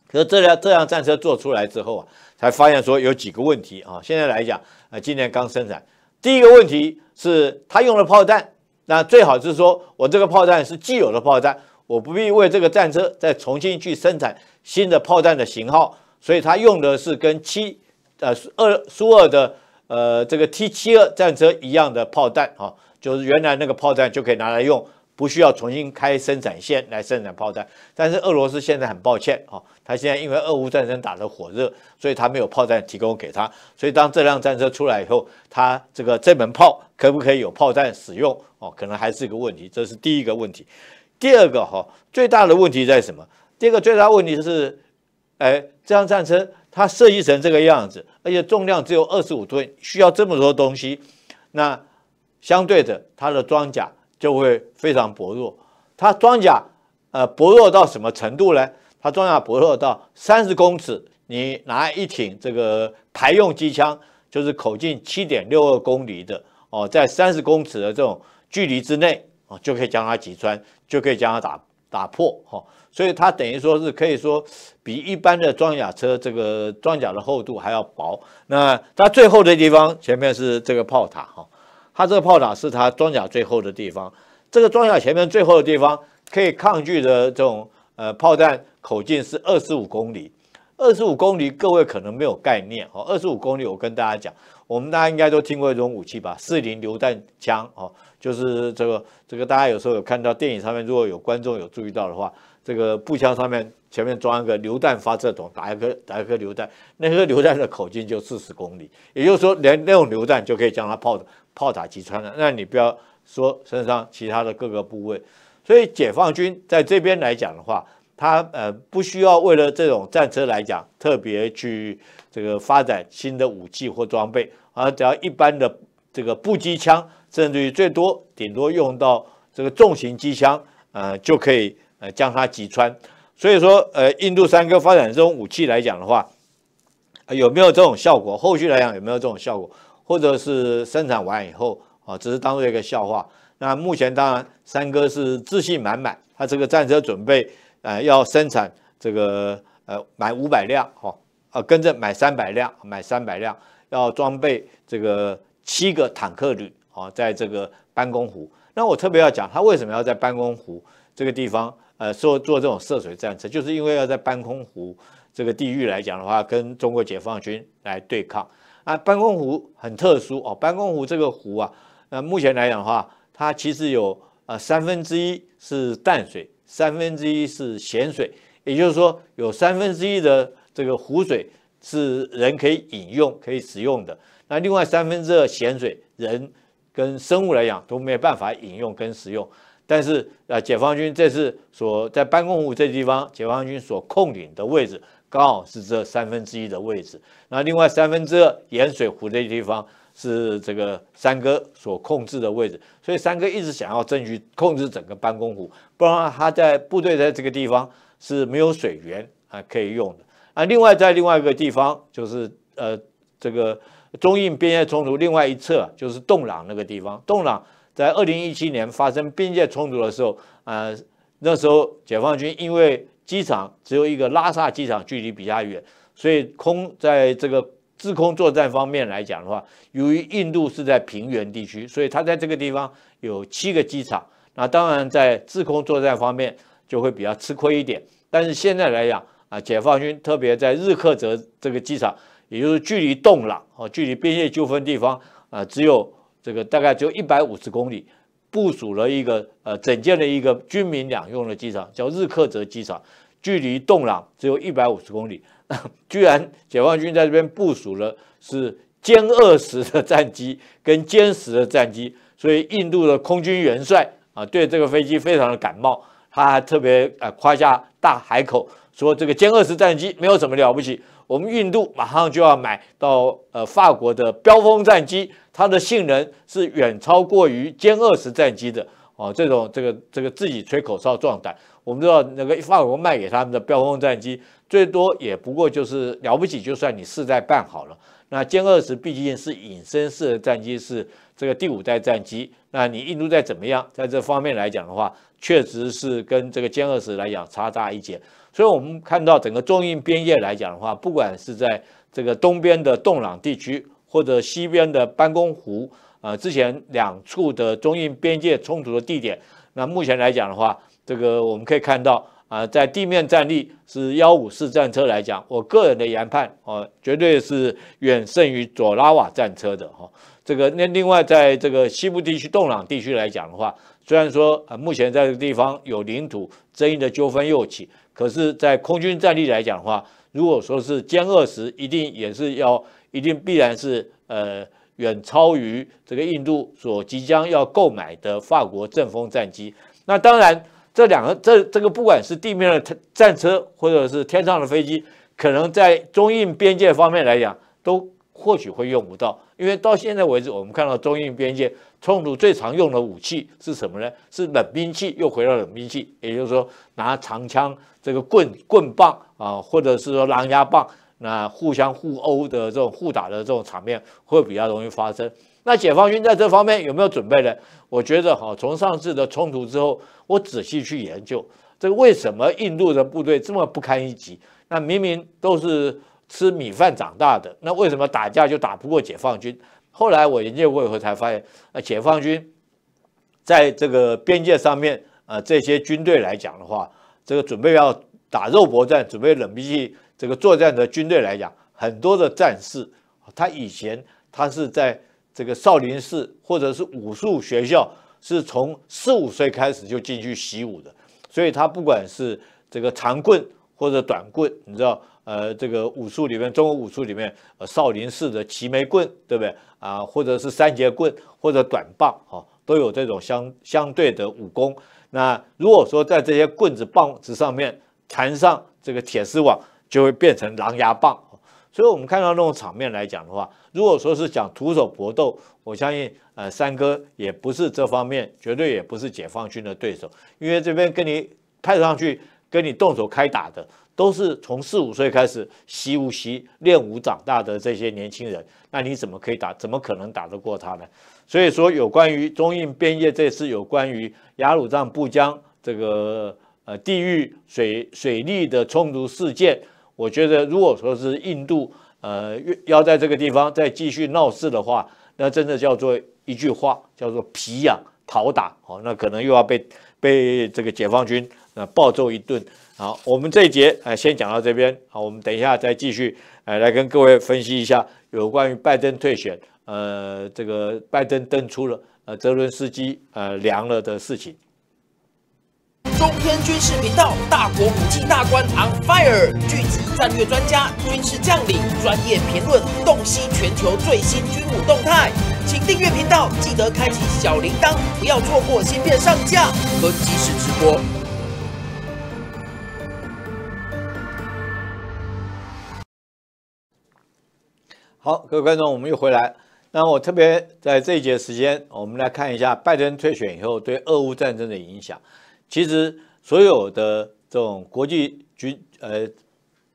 [SPEAKER 1] 可是这辆这辆战车做出来之后啊，才发现说有几个问题啊。现在来讲，啊，今年刚生产，第一个问题是它用了炮弹，那最好是说我这个炮弹是既有的炮弹，我不必为这个战车再重新去生产新的炮弹的型号。所以它用的是跟七呃二苏二的呃这个 T 七二战车一样的炮弹啊，就是原来那个炮弹就可以拿来用，不需要重新开生产线来生产炮弹。但是俄罗斯现在很抱歉啊，他现在因为俄乌战争打得火热，所以他没有炮弹提供给他。所以当这辆战车出来以后，他这个这门炮可不可以有炮弹使用哦？可能还是一个问题。这是第一个问题。第二个哈，最大的问题在什么？第二个最大问题是。哎，这辆战车它设计成这个样子，而且重量只有二十五吨，需要这么多东西，那相对的，它的装甲就会非常薄弱。它装甲呃薄弱到什么程度呢？它装甲薄弱到三十公尺，你拿一挺这个排用机枪，就是口径七点六二公里的哦，在三十公尺的这种距离之内哦，就可以将它击穿，就可以将它打打破哈。所以它等于说是可以说比一般的装甲车这个装甲的厚度还要薄。那它最厚的地方前面是这个炮塔哈，它这个炮塔是它装甲最厚的地方。这个装甲前面最厚的地方可以抗拒的这种呃炮弹口径是二十五公里，二十五公里，各位可能没有概念哦。二十五公里，我跟大家讲，我们大家应该都听过一种武器吧，四零榴弹枪哦，就是这个这个，大家有时候有看到电影上面，如果有观众有注意到的话，这个步枪上面前面装一个榴弹发射筒，打一颗打一颗榴弹，那颗榴弹的口径就四十公里，也就是说，连那种榴弹就可以将它炮炮塔击穿了。那你不要说身上其他的各个部位，所以解放军在这边来讲的话。他呃不需要为了这种战车来讲特别去这个发展新的武器或装备，而只要一般的这个步机枪，甚至于最多顶多用到这个重型机枪，呃就可以呃将它击穿。所以说呃印度三哥发展这种武器来讲的话，有没有这种效果？后续来讲有没有这种效果？或者是生产完以后啊，只是当做一个笑话？那目前当然三哥是自信满满，他这个战车准备。呃，要生产这个呃，买五百辆哈，呃，跟着买三百辆，买三百辆，要装备这个七个坦克旅啊，在这个班公湖。那我特别要讲，他为什么要在班公湖这个地方呃，做做这种涉水战车，就是因为要在班公湖这个地域来讲的话，跟中国解放军来对抗。啊，班公湖很特殊哦，班公湖这个湖啊，那目前来讲的话，它其实有呃三分之一是淡水。三分之一是咸水，也就是说有三分之一的这个湖水是人可以饮用、可以使用的。那另外三分之二咸水，人跟生物来讲都没有办法饮用跟食用。但是啊，解放军这次所在班公湖这地方，解放军所控领的位置刚好是这三分之一的位置。那另外三分之二盐水湖的地方。是这个三哥所控制的位置，所以三哥一直想要争取控制整个班公湖，不然他在部队在这个地方是没有水源啊可以用的啊。另外在另外一个地方就是呃这个中印边界冲突另外一侧就是洞朗那个地方，洞朗在二零一七年发生边界冲突的时候啊，那时候解放军因为机场只有一个拉萨机场距离比较远，所以空在这个。制空作战方面来讲的话，由于印度是在平原地区，所以它在这个地方有七个机场。那当然在制空作战方面就会比较吃亏一点。但是现在来讲啊，解放军特别在日喀则这个机场，也就是距离洞朗哦，距离边界纠纷地方啊，只有这个大概只有一百五十公里，部署了一个呃整建的一个军民两用的机场，叫日喀则机场，距离洞朗只有一百五十公里。居然解放军在这边部署了是歼二十的战机跟歼十的战机，所以印度的空军元帅啊对这个飞机非常的感冒，他还特别啊夸下大海口说这个歼二十战机没有什么了不起，我们印度马上就要买到呃法国的标风战机，它的性能是远超过于歼二十战机的哦，这种这个这个自己吹口哨壮胆。我们知道那个法国卖给他们的标风战机。最多也不过就是了不起，就算你四代半好了。那歼二十毕竟是隐身式的战机，是这个第五代战机。那你印度再怎么样，在这方面来讲的话，确实是跟这个歼二十来讲差大一截。所以，我们看到整个中印边界来讲的话，不管是在这个东边的洞朗地区，或者西边的班公湖，啊，之前两处的中印边界冲突的地点，那目前来讲的话，这个我们可以看到。啊，在地面战力是幺五四战车来讲，我个人的研判哦，绝对是远胜于佐拉瓦战车的哈。这个那另外在这个西部地区、洞朗地区来讲的话，虽然说啊目前在这个地方有领土争议的纠纷又起，可是，在空军战力来讲的话，如果说是歼二十，一定也是要一定必然是呃远超于这个印度所即将要购买的法国阵风战机。那当然。这两个，这这个不管是地面的战车，或者是天上的飞机，可能在中印边界方面来讲，都或许会用不到。因为到现在为止，我们看到中印边界冲突最常用的武器是什么呢？是冷兵器，又回到冷兵器，也就是说拿长枪、这个棍棍棒啊，或者是说狼牙棒，那互相互殴的这种互打的这种场面，会比较容易发生。那解放军在这方面有没有准备呢？我觉得哈，从上次的冲突之后，我仔细去研究，这个为什么印度的部队这么不堪一击？那明明都是吃米饭长大的，那为什么打架就打不过解放军？后来我研究过以后才发现，呃，解放军在这个边界上面，呃，这些军队来讲的话，这个准备要打肉搏战，准备冷兵器这个作战的军队来讲，很多的战士，他以前他是在这个少林寺或者是武术学校，是从四五岁开始就进去习武的，所以他不管是这个长棍或者短棍，你知道，呃，这个武术里面，中国武术里面，呃，少林寺的齐眉棍，对不对啊？或者是三节棍或者短棒，哈，都有这种相相对的武功。那如果说在这些棍子棒子上面缠上这个铁丝网，就会变成狼牙棒。所以，我们看到那种场面来讲的话，如果说是讲徒手搏斗，我相信，呃，三哥也不是这方面，绝对也不是解放军的对手，因为这边跟你派上去跟你动手开打的，都是从四五岁开始习武习练武长大的这些年轻人，那你怎么可以打？怎么可能打得过他呢？所以说，有关于中印边界这次有关于雅鲁藏布江这个呃地域水水利的冲突事件。我觉得，如果说是印度，呃，要在这个地方再继续闹事的话，那真的叫做一句话，叫做皮痒讨打，哦，那可能又要被被这个解放军呃暴揍一顿。好，我们这一节呃先讲到这边，好，我们等一下再继续呃来跟各位分析一下有关于拜登退选，呃，这个拜登登出了，呃，泽伦斯基呃凉了的事情。
[SPEAKER 2] 中天军事频道，大国武器大观 on fire，聚集战略专家、军事将领，专业评论，洞悉全球最新军武动态。请订阅频道，记得开启小铃铛，不要错过芯片上架和即时直播。
[SPEAKER 1] 好，各位观众，我们又回来。那我特别在这一节时间，我们来看一下拜登退选以后对俄乌战争的影响。其实所有的这种国际军呃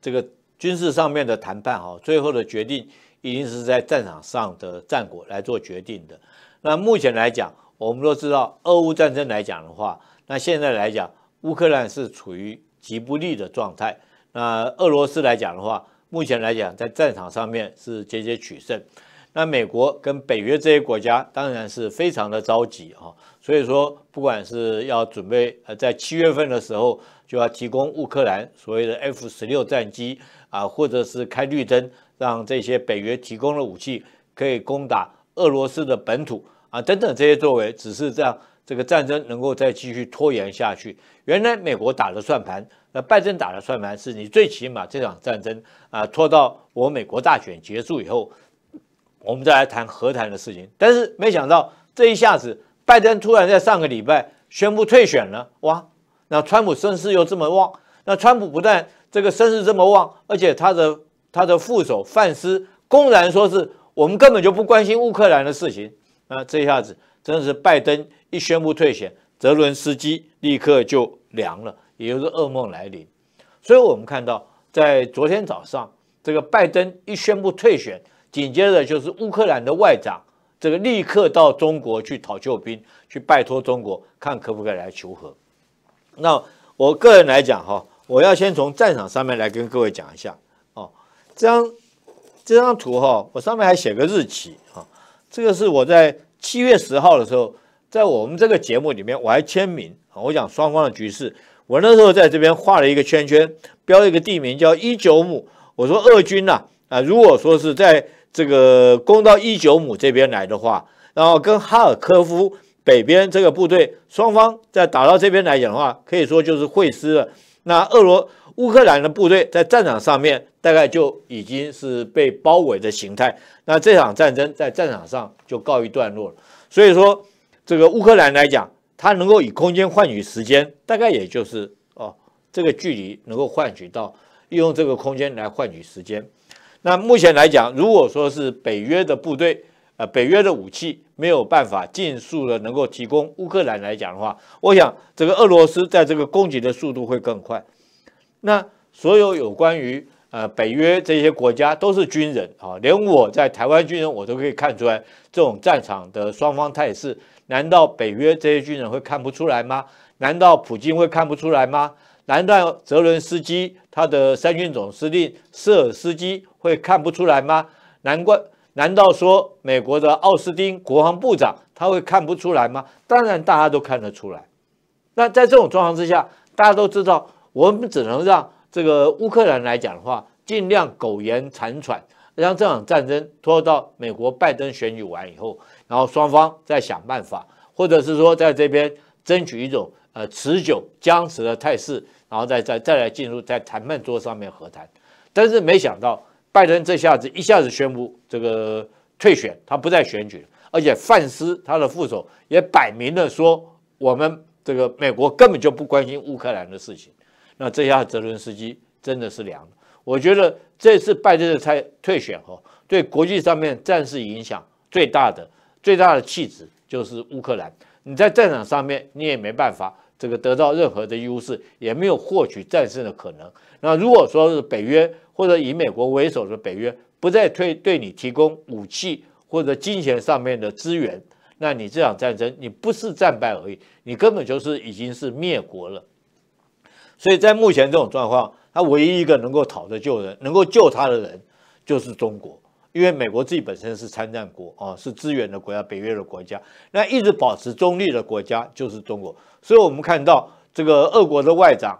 [SPEAKER 1] 这个军事上面的谈判哈，最后的决定一定是在战场上的战果来做决定的。那目前来讲，我们都知道，俄乌战争来讲的话，那现在来讲，乌克兰是处于极不利的状态。那俄罗斯来讲的话，目前来讲在战场上面是节节取胜。那美国跟北约这些国家当然是非常的着急啊。所以说，不管是要准备呃，在七月份的时候就要提供乌克兰所谓的 F 十六战机啊，或者是开绿灯，让这些北约提供的武器可以攻打俄罗斯的本土啊，等等这些作为，只是这样这个战争能够再继续拖延下去。原来美国打的算盘，那拜登打的算盘是你最起码这场战争啊，拖到我美国大选结束以后，我们再来谈和谈的事情。但是没想到这一下子。拜登突然在上个礼拜宣布退选了，哇！那川普声势又这么旺，那川普不但这个声势这么旺，而且他的他的副手范斯公然说是我们根本就不关心乌克兰的事情，那这一下子真的是拜登一宣布退选，泽伦斯基立刻就凉了，也就是噩梦来临。所以我们看到，在昨天早上，这个拜登一宣布退选，紧接着就是乌克兰的外长。这个立刻到中国去讨救兵，去拜托中国，看可不可以来求和。那我个人来讲哈，我要先从战场上面来跟各位讲一下哦。这张这张图哈，我上面还写个日期哈，这个是我在七月十号的时候，在我们这个节目里面我还签名啊，我讲双方的局势，我那时候在这边画了一个圈圈，标一个地名叫伊久姆，我说俄军呐啊，如果说是在这个攻到伊久姆这边来的话，然后跟哈尔科夫北边这个部队双方在打到这边来讲的话，可以说就是会师了。那俄罗乌克兰的部队在战场上面大概就已经是被包围的形态。那这场战争在战场上就告一段落了。所以说，这个乌克兰来讲，它能够以空间换取时间，大概也就是哦这个距离能够换取到利用这个空间来换取时间。那目前来讲，如果说是北约的部队，呃，北约的武器没有办法尽速的能够提供乌克兰来讲的话，我想这个俄罗斯在这个攻击的速度会更快。那所有有关于呃北约这些国家都是军人啊，连我在台湾军人我都可以看出来这种战场的双方态势。难道北约这些军人会看不出来吗？难道普京会看不出来吗？难道泽伦斯基他的三军总司令瑟尔斯基会看不出来吗？难怪？难道说美国的奥斯汀国防部长他会看不出来吗？当然，大家都看得出来。那在这种状况之下，大家都知道，我们只能让这个乌克兰来讲的话，尽量苟延残喘，让这场战争拖到美国拜登选举完以后，然后双方再想办法，或者是说在这边争取一种呃持久僵持的态势，然后再再再来进入在谈判桌上面和谈。但是没想到拜登这下子一下子宣布这个退选，他不再选举，而且范斯他的副手也摆明了说，我们这个美国根本就不关心乌克兰的事情。那这下泽伦斯基真的是凉了。我觉得这次拜登的退退选哦，对国际上面战事影响最大的、最大的气质就是乌克兰。你在战场上面你也没办法这个得到任何的优势，也没有获取战胜的可能。那如果说是北约或者以美国为首的北约不再推对你提供武器或者金钱上面的资源，那你这场战争你不是战败而已，你根本就是已经是灭国了。所以在目前这种状况，他唯一一个能够讨得救人、能够救他的人，就是中国，因为美国自己本身是参战国啊，是支援的国家、北约的国家，那一直保持中立的国家就是中国。所以我们看到这个俄国的外长，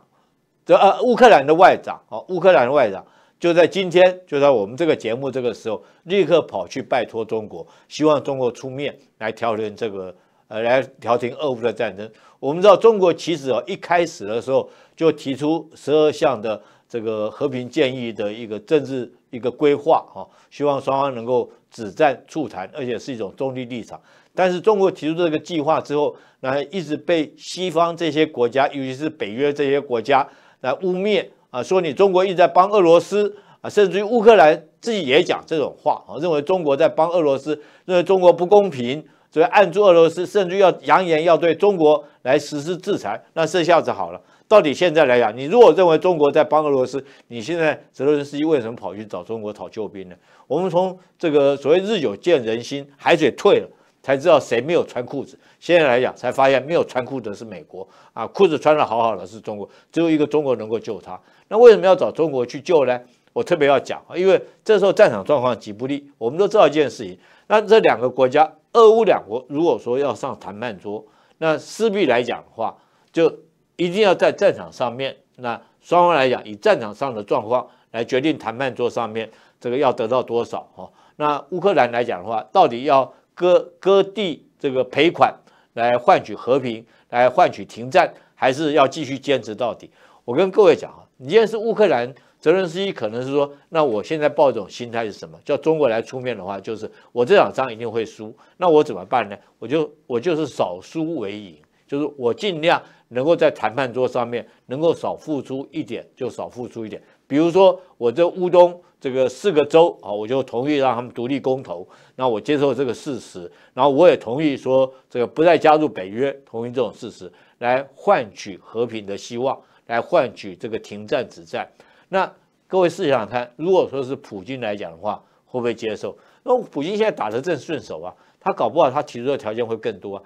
[SPEAKER 1] 这呃乌克兰的外长啊，乌克兰的外长就在今天，就在我们这个节目这个时候，立刻跑去拜托中国，希望中国出面来调停这个呃，来调停俄乌的战争。我们知道中国其实哦一开始的时候。就提出十二项的这个和平建议的一个政治一个规划啊，希望双方能够止战促谈，而且是一种中立立场。但是中国提出这个计划之后，那一直被西方这些国家，尤其是北约这些国家来污蔑啊，说你中国一直在帮俄罗斯啊，甚至于乌克兰自己也讲这种话啊，认为中国在帮俄罗斯，认为中国不公平，所以按住俄罗斯，甚至要扬言要对中国来实施制裁。那这下子好了。到底现在来讲，你如果认为中国在帮俄罗斯，你现在泽连斯基为什么跑去找中国讨救兵呢？我们从这个所谓日久见人心，海水退了才知道谁没有穿裤子。现在来讲，才发现没有穿裤子的是美国啊，裤子穿的好好的是中国，只有一个中国能够救他。那为什么要找中国去救呢？我特别要讲因为这时候战场状况极不利。我们都知道一件事情，那这两个国家，俄乌两国，如果说要上谈判桌，那势必来讲的话，就。一定要在战场上面，那双方来讲，以战场上的状况来决定谈判桌上面这个要得到多少哦。那乌克兰来讲的话，到底要割割地这个赔款来换取和平，来换取停战，还是要继续坚持到底？我跟各位讲啊，你现在是乌克兰，泽连斯基可能是说，那我现在抱一种心态是什么？叫中国来出面的话，就是我这场仗一定会输，那我怎么办呢？我就我就是少输为赢，就是我尽量。能够在谈判桌上面能够少付出一点就少付出一点，比如说我这乌东这个四个州啊，我就同意让他们独立公投，那我接受这个事实，然后我也同意说这个不再加入北约，同意这种事实来换取和平的希望，来换取这个停战止战。那各位试想想看，如果说是普京来讲的话，会不会接受？那普京现在打得正顺手啊，他搞不好他提出的条件会更多啊，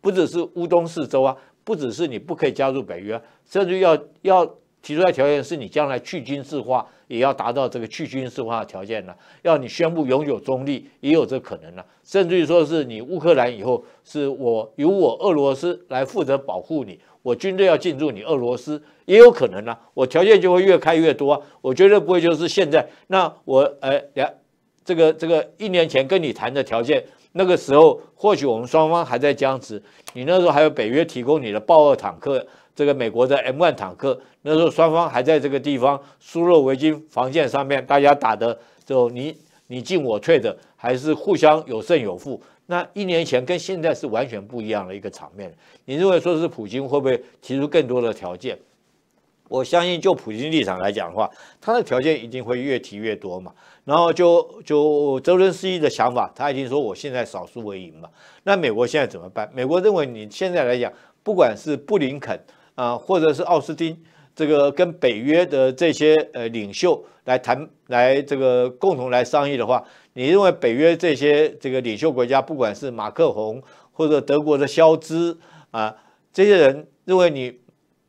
[SPEAKER 1] 不只是乌东四州啊。不只是你不可以加入北约，甚至要要提出来条件，是你将来去军事化，也要达到这个去军事化的条件呢。要你宣布永久中立，也有这可能呢。甚至于说是你乌克兰以后是我由我俄罗斯来负责保护你，我军队要进驻你俄罗斯，也有可能呢。我条件就会越开越多啊，我绝对不会就是现在。那我呃两这个这个一年前跟你谈的条件。那个时候，或许我们双方还在僵持。你那时候还有北约提供你的豹二坦克，这个美国的 M1 坦克。那时候双方还在这个地方苏洛维金防线上面，大家打的就你你进我退的，还是互相有胜有负。那一年前跟现在是完全不一样的一个场面。你认为说是普京会不会提出更多的条件？我相信就普京立场来讲的话，他的条件一定会越提越多嘛。然后就就泽伦斯基的想法，他已经说我现在少输为赢嘛。那美国现在怎么办？美国认为你现在来讲，不管是布林肯啊，或者是奥斯汀，这个跟北约的这些呃领袖来谈，来这个共同来商议的话，你认为北约这些这个领袖国家，不管是马克宏或者德国的肖兹啊，这些人认为你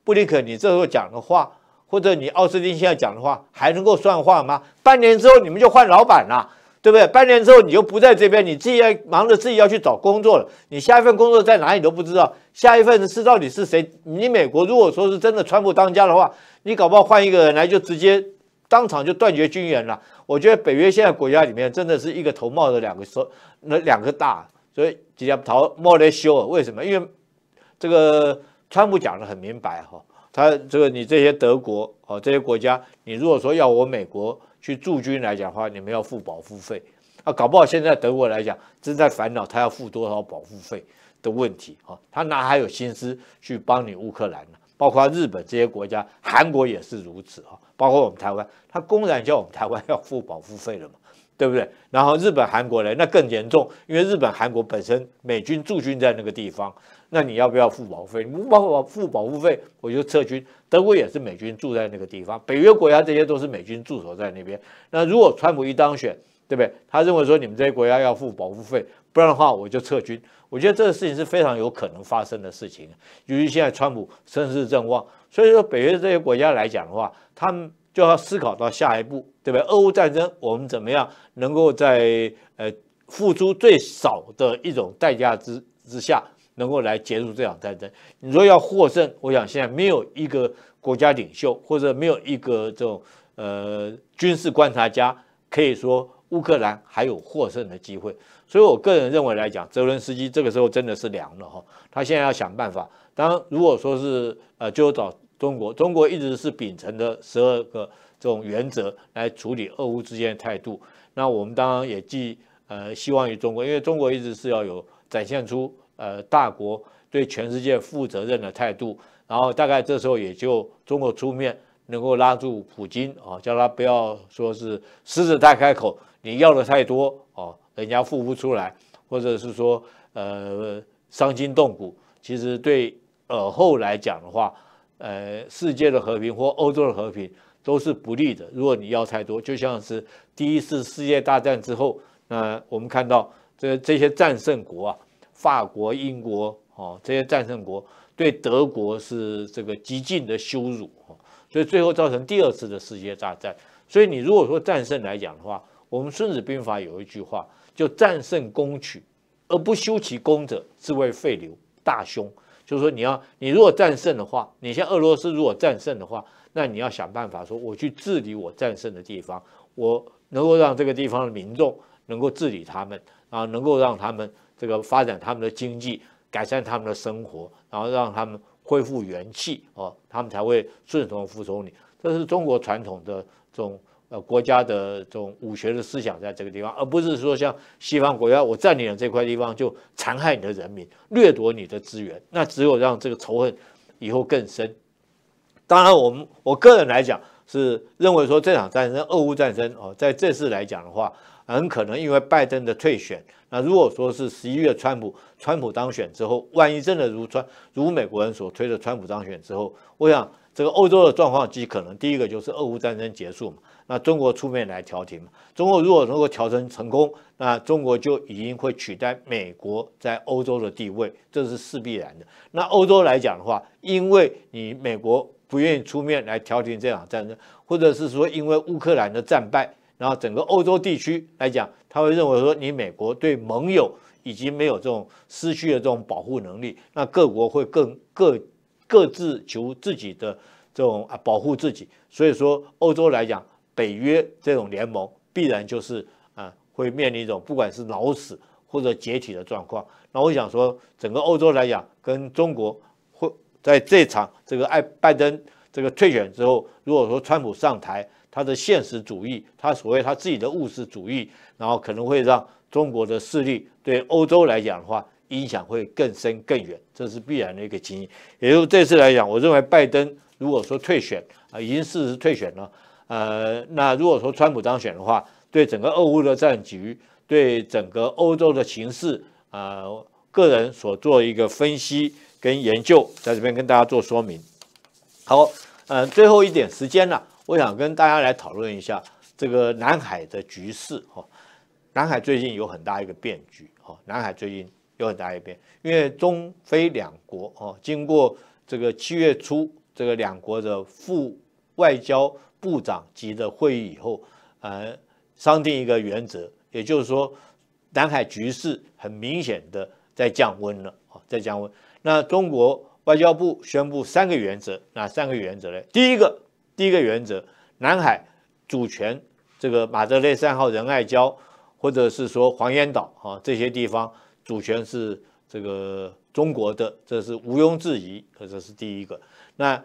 [SPEAKER 1] 布林肯你这时候讲的话。或者你奥斯汀现在讲的话还能够算话吗？半年之后你们就换老板了，对不对？半年之后你就不在这边，你自己要忙着自己要去找工作了。你下一份工作在哪里都不知道，下一份是到底是谁？你美国如果说是真的川普当家的话，你搞不好换一个人来就直接当场就断绝军援了。我觉得北约现在国家里面真的是一个头冒着两个手，那两个大，所以底下逃莫雷修尔。为什么？因为这个川普讲的很明白哈，他这个你这些德国哦这些国家，你如果说要我美国。去驻军来讲的话，你们要付保护费啊，搞不好现在德国来讲正在烦恼他要付多少保护费的问题啊，他哪还有心思去帮你乌克兰呢？包括日本这些国家，韩国也是如此啊，包括我们台湾，他公然叫我们台湾 要付保护费了嘛，对不对？然后日本、韩国呢，那更严重，因为日本、韩国本身美军驻军在那个地方。那你要不要付保护费？你不保付保护费，我就撤军。德国也是美军住在那个地方，北约国家这些都是美军驻守在那边。那如果川普一当选，对不对？他认为说你们这些国家要付保护费，不然的话我就撤军。我觉得这个事情是非常有可能发生的事情。由于现在川普声势正旺，所以说北约这些国家来讲的话，他们就要思考到下一步，对不对？俄乌战争我们怎么样能够在呃付出最少的一种代价之之下？能够来结束这场战争。你说要获胜，我想现在没有一个国家领袖或者没有一个这种呃军事观察家可以说乌克兰还有获胜的机会。所以我个人认为来讲，泽伦斯基这个时候真的是凉了哈。他现在要想办法。当然，如果说是呃，就找中国，中国一直是秉承的十二个这种原则来处理俄乌之间的态度。那我们当然也寄呃希望于中国，因为中国一直是要有展现出。呃，大国对全世界负责任的态度，然后大概这时候也就中国出面能够拉住普京啊，叫他不要说是狮子大开口，你要的太多哦，人家付不出来，或者是说呃伤筋动骨，其实对尔后来讲的话，呃，世界的和平或欧洲的和平都是不利的。如果你要太多，就像是第一次世界大战之后，那我们看到这这些战胜国啊。法国、英国哦，这些战胜国对德国是这个极尽的羞辱哦，所以最后造成第二次的世界大战。所以你如果说战胜来讲的话，我们《孙子兵法》有一句话，就战胜攻取而不修其功者，是为废流大凶。就是说，你要你如果战胜的话，你像俄罗斯如果战胜的话，那你要想办法说，我去治理我战胜的地方，我能够让这个地方的民众能够治理他们啊，能够让他们。这个发展他们的经济，改善他们的生活，然后让他们恢复元气哦，他们才会顺从服从你。这是中国传统的这种呃国家的这种武学的思想，在这个地方，而不是说像西方国家，我占领了这块地方就残害你的人民，掠夺你的资源。那只有让这个仇恨以后更深。当然，我们我个人来讲是认为说这场战争，俄乌战争哦，在这次来讲的话。很可能因为拜登的退选，那如果说是十一月川普川普当选之后，万一真的如川如美国人所推的川普当选之后，我想这个欧洲的状况极可能第一个就是俄乌战争结束嘛，那中国出面来调停嘛，中国如果能够调成成功，那中国就已经会取代美国在欧洲的地位，这是势必然的。那欧洲来讲的话，因为你美国不愿意出面来调停这场战争，或者是说因为乌克兰的战败。然后整个欧洲地区来讲，他会认为说你美国对盟友已经没有这种失去了这种保护能力，那各国会更各各自求自己的这种啊保护自己。所以说欧洲来讲，北约这种联盟必然就是啊会面临一种不管是老死或者解体的状况。那我想说，整个欧洲来讲，跟中国会在这场这个爱拜登这个退选之后，如果说川普上台。他的现实主义，他所谓他自己的务实主义，然后可能会让中国的势力对欧洲来讲的话，影响会更深更远，这是必然的一个情形。也就这次来讲，我认为拜登如果说退选啊，已经事实退选了，呃，那如果说川普当选的话，对整个俄乌的战局，对整个欧洲的形势啊，个人所做一个分析跟研究，在这边跟大家做说明。好，呃，最后一点时间了。我想跟大家来讨论一下这个南海的局势哈。南海最近有很大一个变局哈。南海最近有很大一个变，因为中非两国哦，经过这个七月初这个两国的副外交部长级的会议以后，呃，商定一个原则，也就是说，南海局势很明显的在降温了啊，在降温。那中国外交部宣布三个原则，哪三个原则呢？第一个，第一个原则，南海主权，这个马德雷三号仁爱礁，或者是说黄岩岛啊这些地方主权是这个中国的，这是毋庸置疑，这是第一个。那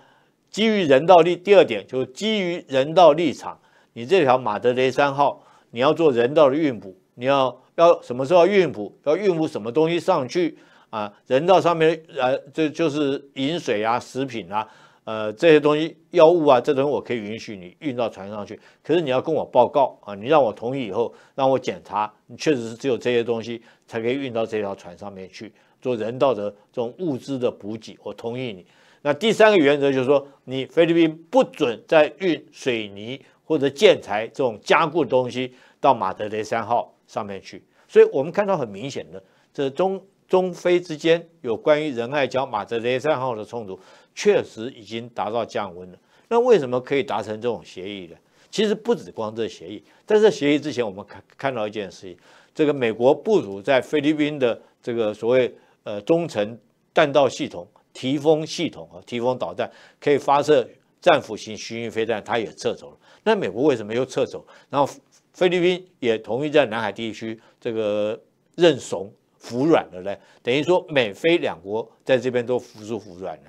[SPEAKER 1] 基于人道立，第二点就是基于人道立场，你这条马德雷三号，你要做人道的运补，你要要什么时候运补，要运补什么东西上去啊？人道上面呃，这就是饮水啊、食品啊，呃这些东西、药物啊，这东西我可以允许你运到船上去，可是你要跟我报告啊，你让我同意以后，让我检查，你确实是只有这些东西才可以运到这条船上面去做人道的这种物资的补给，我同意你。那第三个原则就是说，你菲律宾不准再运水泥或者建材这种加固的东西到马德雷三号上面去。所以我们看到很明显的，这中中非之间有关于仁爱礁马德雷三号的冲突，确实已经达到降温了。那为什么可以达成这种协议呢？其实不止光这协议，在这协议之前，我们看看到一件事情，这个美国部署在菲律宾的这个所谓呃中程弹道系统。提风系统啊，提风导弹可以发射战斧型巡弋飞弹，它也撤走了。那美国为什么又撤走？然后菲律宾也同意在南海地区这个认怂服软了呢？等于说美菲两国在这边都服输服软了。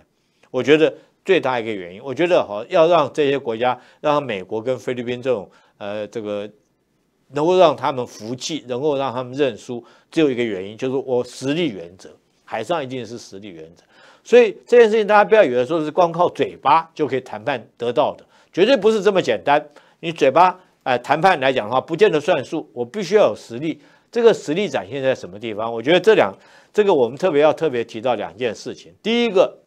[SPEAKER 1] 我觉得最大一个原因，我觉得哈要让这些国家，让美国跟菲律宾这种呃这个能够让他们服气，能够让他们认输，只有一个原因，就是我实力原则，海上一定是实力原则。所以这件事情，大家不要以为说是光靠嘴巴就可以谈判得到的，绝对不是这么简单。你嘴巴哎谈判来讲的话，不见得算数。我必须要有实力，这个实力展现在什么地方？我觉得这两这个我们特别要特别提到两件事情。第一个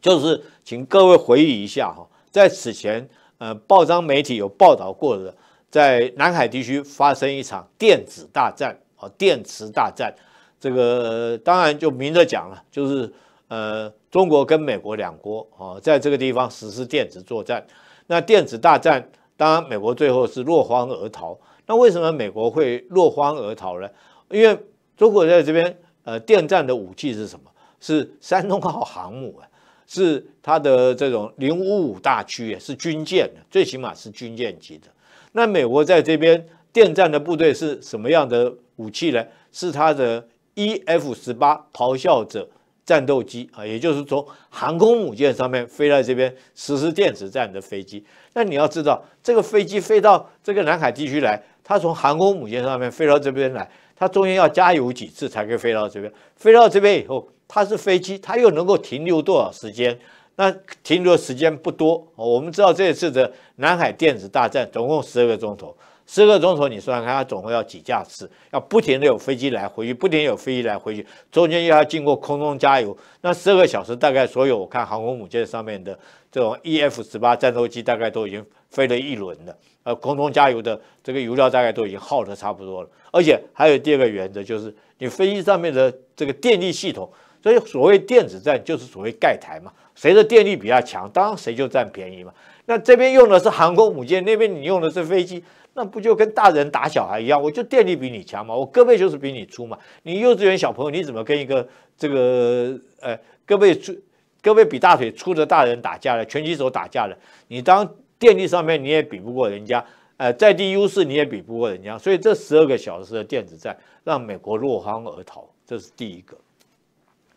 [SPEAKER 1] 就是请各位回忆一下哈，在此前呃报章媒体有报道过的，在南海地区发生一场电子大战啊，电池大战。这个当然就明着讲了，就是。呃，中国跟美国两国啊，在这个地方实施电子作战。那电子大战，当然美国最后是落荒而逃。那为什么美国会落荒而逃呢？因为中国在这边，呃，电战的武器是什么？是山东号航母啊，是它的这种零五五大驱，是军舰，最起码是军舰级的。那美国在这边电战的部队是什么样的武器呢？是它的 E F 十八咆哮者。战斗机啊，也就是从航空母舰上面飞来这边实施电子战的飞机。那你要知道，这个飞机飞到这个南海地区来，它从航空母舰上面飞到这边来，它中间要加油几次才可以飞到这边？飞到这边以后，它是飞机，它又能够停留多少时间？那停留时间不多。我们知道这一次的南海电子大战总共十二个钟头。十个钟头，你算算看，它总共要几架次？要不停的有飞机来回去，不停有飞机来回去，中间又要经过空中加油。那十二个小时，大概所有我看航空母舰上面的这种 E F 十八战斗机，大概都已经飞了一轮了。呃，空中加油的这个油料大概都已经耗的差不多了。而且还有第二个原则，就是你飞机上面的这个电力系统，所以所谓电子战就是所谓盖台嘛，谁的电力比较强，当然谁就占便宜嘛。那这边用的是航空母舰，那边你用的是飞机。那不就跟大人打小孩一样？我就电力比你强嘛，我胳膊就是比你粗嘛。你幼稚园小朋友，你怎么跟一个这个呃胳膊粗、胳膊比大腿粗的大人打架了？拳击手打架了？你当电力上面你也比不过人家，呃，在地优势你也比不过人家。所以这十二个小时的电子战让美国落荒而逃，这是第一个。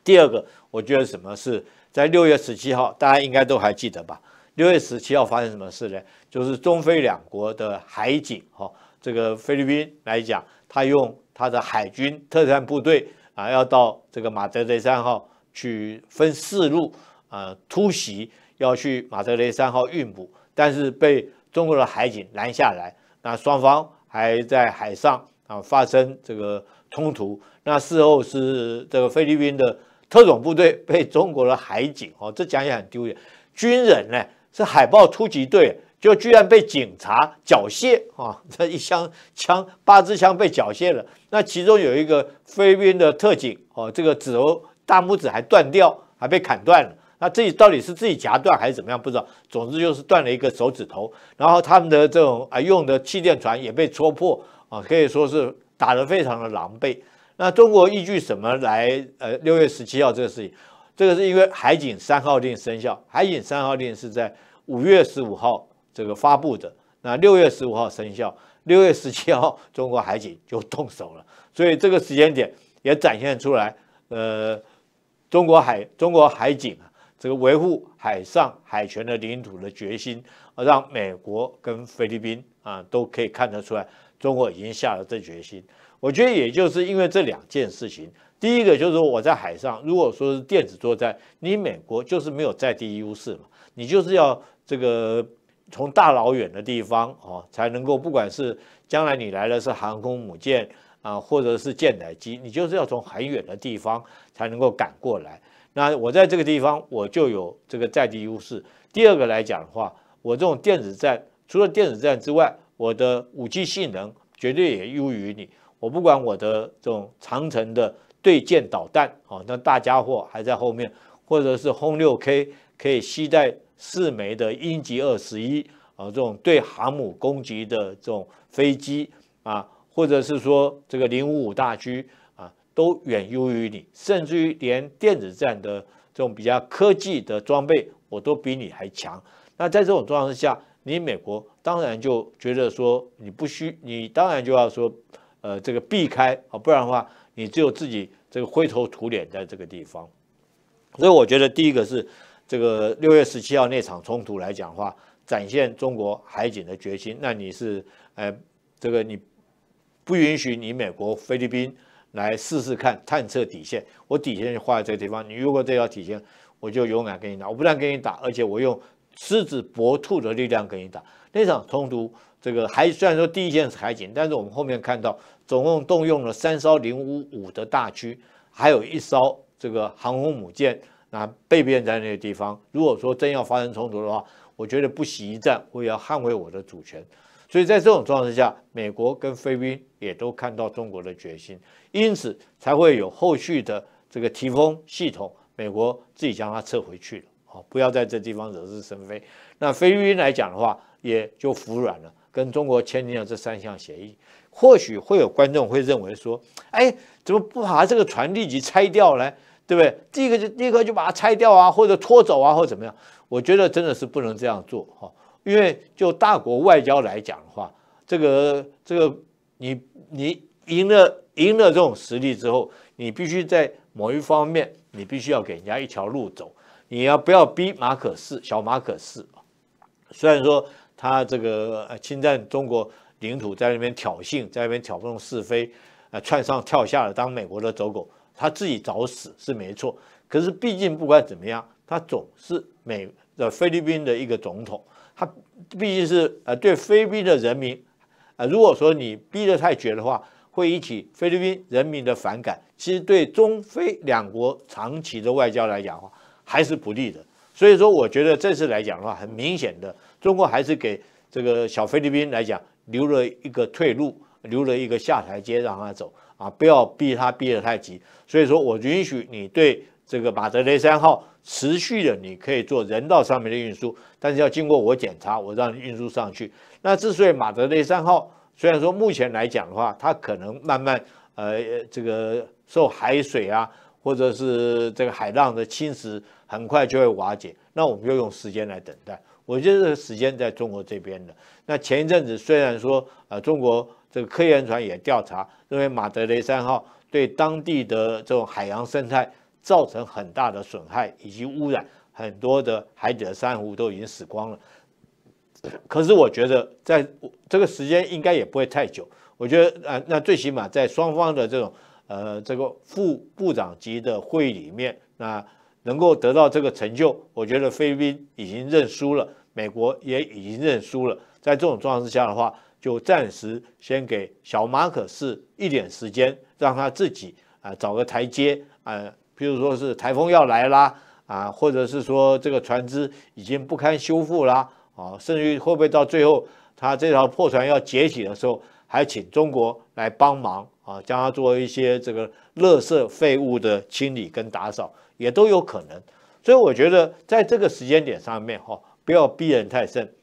[SPEAKER 1] 第二个，我觉得什么是在六月十七号，大家应该都还记得吧？六月十七号发生什么事呢？就是中菲两国的海警，哈，这个菲律宾来讲，他用他的海军特战部队啊，要到这个马德雷三号去分四路啊突袭，要去马德雷三号运补，但是被中国的海警拦下来，那双方还在海上啊发生这个冲突，那事后是这个菲律宾的特种部队被中国的海警，哦，这讲也很丢脸，军人呢？是海豹突击队，就居然被警察缴械啊！这一箱枪，八支枪被缴械了。那其中有一个菲律宾的特警哦，这个指头大拇指还断掉，还被砍断了。那自己到底是自己夹断还是怎么样不知道，总之就是断了一个手指头，然后他们的这种啊用的气垫船也被戳破啊，可以说是打得非常的狼狈。那中国依据什么来呃六月十七号这个事情？这个是因为海警三号令生效，海警三号令是在五月十五号这个发布的，那六月十五号生效，六月十七号中国海警就动手了，所以这个时间点也展现出来，呃，中国海中国海警啊，这个维护海上海权的领土的决心，让美国跟菲律宾啊都可以看得出来，中国已经下了这决心。我觉得也就是因为这两件事情。第一个就是说，我在海上，如果说是电子作战，你美国就是没有在地优势嘛，你就是要这个从大老远的地方哦，才能够，不管是将来你来的是航空母舰啊，或者是舰载机，你就是要从很远的地方才能够赶过来。那我在这个地方，我就有这个在地优势。第二个来讲的话，我这种电子战，除了电子战之外，我的武器性能绝对也优于你。我不管我的这种长城的。对舰导弹啊，那大家伙还在后面，或者是轰六 K 可以携带四枚的鹰击二十一啊，这种对航母攻击的这种飞机啊，或者是说这个零五五大驱，都远优于你，甚至于连电子战的这种比较科技的装备，我都比你还强。那在这种状况之下，你美国当然就觉得说你不需，你当然就要说，呃，这个避开啊，不然的话。你只有自己这个灰头土脸在这个地方，所以我觉得第一个是这个六月十七号那场冲突来讲的话，展现中国海警的决心。那你是呃，这个你不允许你美国、菲律宾来试试看探测底线，我底线就画在这个地方。你如果这条底线，我就勇敢跟你打，我不但跟你打，而且我用狮子搏兔的力量跟你打。那场冲突，这个还虽然说第一线是海警，但是我们后面看到。总共动用了三艘零五五的大驱，还有一艘这个航空母舰，那备变在那个地方。如果说真要发生冲突的话，我觉得不惜一战，我也要捍卫我的主权。所以在这种状况下，美国跟菲律宾也都看到中国的决心，因此才会有后续的这个提风系统，美国自己将它撤回去了，好，不要在这地方惹是生非。那菲律宾来讲的话，也就服软了，跟中国签订了这三项协议。或许会有观众会认为说：“哎，怎么不把这个船立即拆掉呢？对不对？第一个就立刻就把它拆掉啊，或者拖走啊，或者怎么样？我觉得真的是不能这样做哈，因为就大国外交来讲的话，这个这个你你赢了赢了这种实力之后，你必须在某一方面，你必须要给人家一条路走，你要不要逼马可斯小马可斯虽然说他这个侵占中国。领土在那边挑衅，在那边挑动是非，呃，窜上跳下的当美国的走狗，他自己找死是没错。可是毕竟不管怎么样，他总是美的菲律宾的一个总统，他毕竟是呃对菲律宾的人民，呃，如果说你逼得太绝的话，会引起菲律宾人民的反感。其实对中菲两国长期的外交来讲的话，还是不利的。所以说，我觉得这次来讲的话，很明显的，中国还是给这个小菲律宾来讲。留了一个退路，留了一个下台阶让他走啊！不要逼他逼得太急。所以说我允许你对这个马德雷三号持续的，你可以做人道上面的运输，但是要经过我检查，我让你运输上去。那之所以马德雷三号虽然说目前来讲的话，它可能慢慢呃这个受海水啊或者是这个海浪的侵蚀，很快就会瓦解，那我们就用时间来等待。我觉得这个时间在中国这边的。那前一阵子虽然说，呃，中国这个科研船也调查，认为马德雷三号对当地的这种海洋生态造成很大的损害以及污染，很多的海底的珊瑚都已经死光了。可是我觉得在这个时间应该也不会太久。我觉得，呃，那最起码在双方的这种，呃，这个副部长级的会议里面，那。能够得到这个成就，我觉得菲律宾已经认输了，美国也已经认输了。在这种状况之下的话，就暂时先给小马可是一点时间，让他自己啊找个台阶啊，比如说是台风要来啦啊，或者是说这个船只已经不堪修复啦啊，甚至于会不会到最后他这条破船要解体的时候，还请中国来帮忙啊，将它做一些这个垃圾废物的清理跟打扫。也都有可能，所以我觉得在这个时间点上面哈，不要逼人太甚。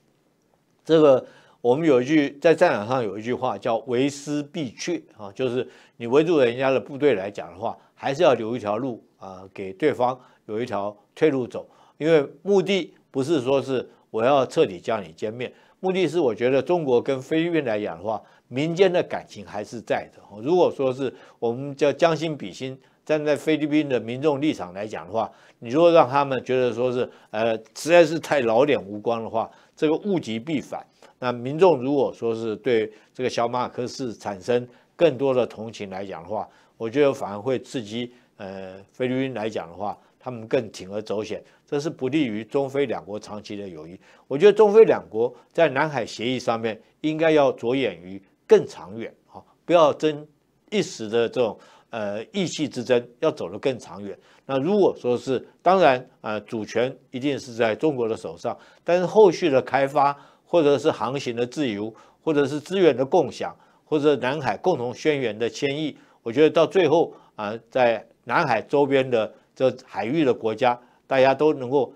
[SPEAKER 1] 这个我们有一句在战场上有一句话叫“为师必去”啊，就是你围住人家的部队来讲的话，还是要留一条路啊，给对方有一条退路走。因为目的不是说是我要彻底将你歼灭，目的是我觉得中国跟菲律宾来讲的话，民间的感情还是在的。如果说是我们叫将心比心，站在菲律宾的民众立场来讲的话，你如果让他们觉得说是呃实在是太老脸无光的话，这个物极必反。那民众如果说是对这个小马克思产生更多的同情来讲的话，我觉得反而会刺激呃菲律宾来讲的话。他们更铤而走险，这是不利于中非两国长期的友谊。我觉得中非两国在南海协议上面应该要着眼于更长远，哈，不要争一时的这种呃意气之争，要走得更长远。那如果说是，当然呃主权一定是在中国的手上，但是后续的开发，或者是航行的自由，或者是资源的共享，或者南海共同宣言的签议，我觉得到最后啊，在南海周边的。这海域的国家，大家都能够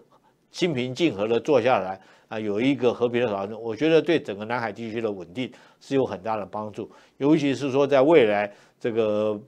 [SPEAKER 1] 心平气和的坐下来啊，有一个和平的讨论，我觉得对整个南海地区的稳定是有很大的帮助。尤其是说，在未来这个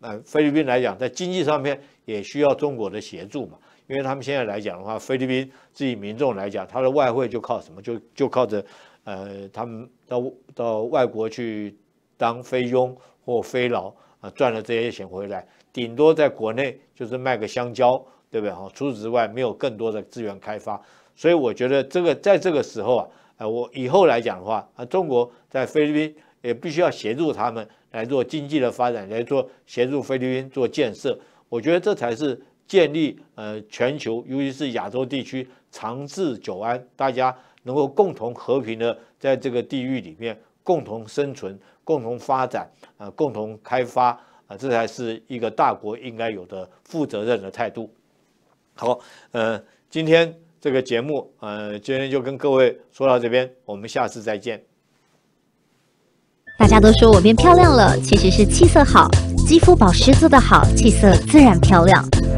[SPEAKER 1] 呃菲律宾来讲，在经济上面也需要中国的协助嘛，因为他们现在来讲的话，菲律宾自己民众来讲，他的外汇就靠什么？就就靠着呃他们到到外国去当菲佣或菲劳啊，赚了这些钱回来。顶多在国内就是卖个香蕉，对不对？哈，除此之外没有更多的资源开发，所以我觉得这个在这个时候啊，呃，我以后来讲的话，啊，中国在菲律宾也必须要协助他们来做经济的发展，来做协助菲律宾做建设。我觉得这才是建立呃全球，尤其是亚洲地区长治久安，大家能够共同和平的在这个地域里面共同生存、共同发展啊，共同开发。啊，这才是一个大国应该有的负责任的态度。好，呃，今天这个节目，呃，今天就跟各位说到这边，我们下次再见。
[SPEAKER 3] 大家都说我变漂亮了，其实是气色好，肌肤保湿做得好，气色自然漂亮。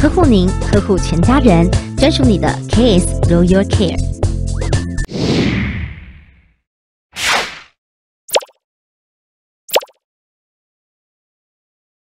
[SPEAKER 3] 呵护您，呵护全家人，专属你的 KS Royal Care。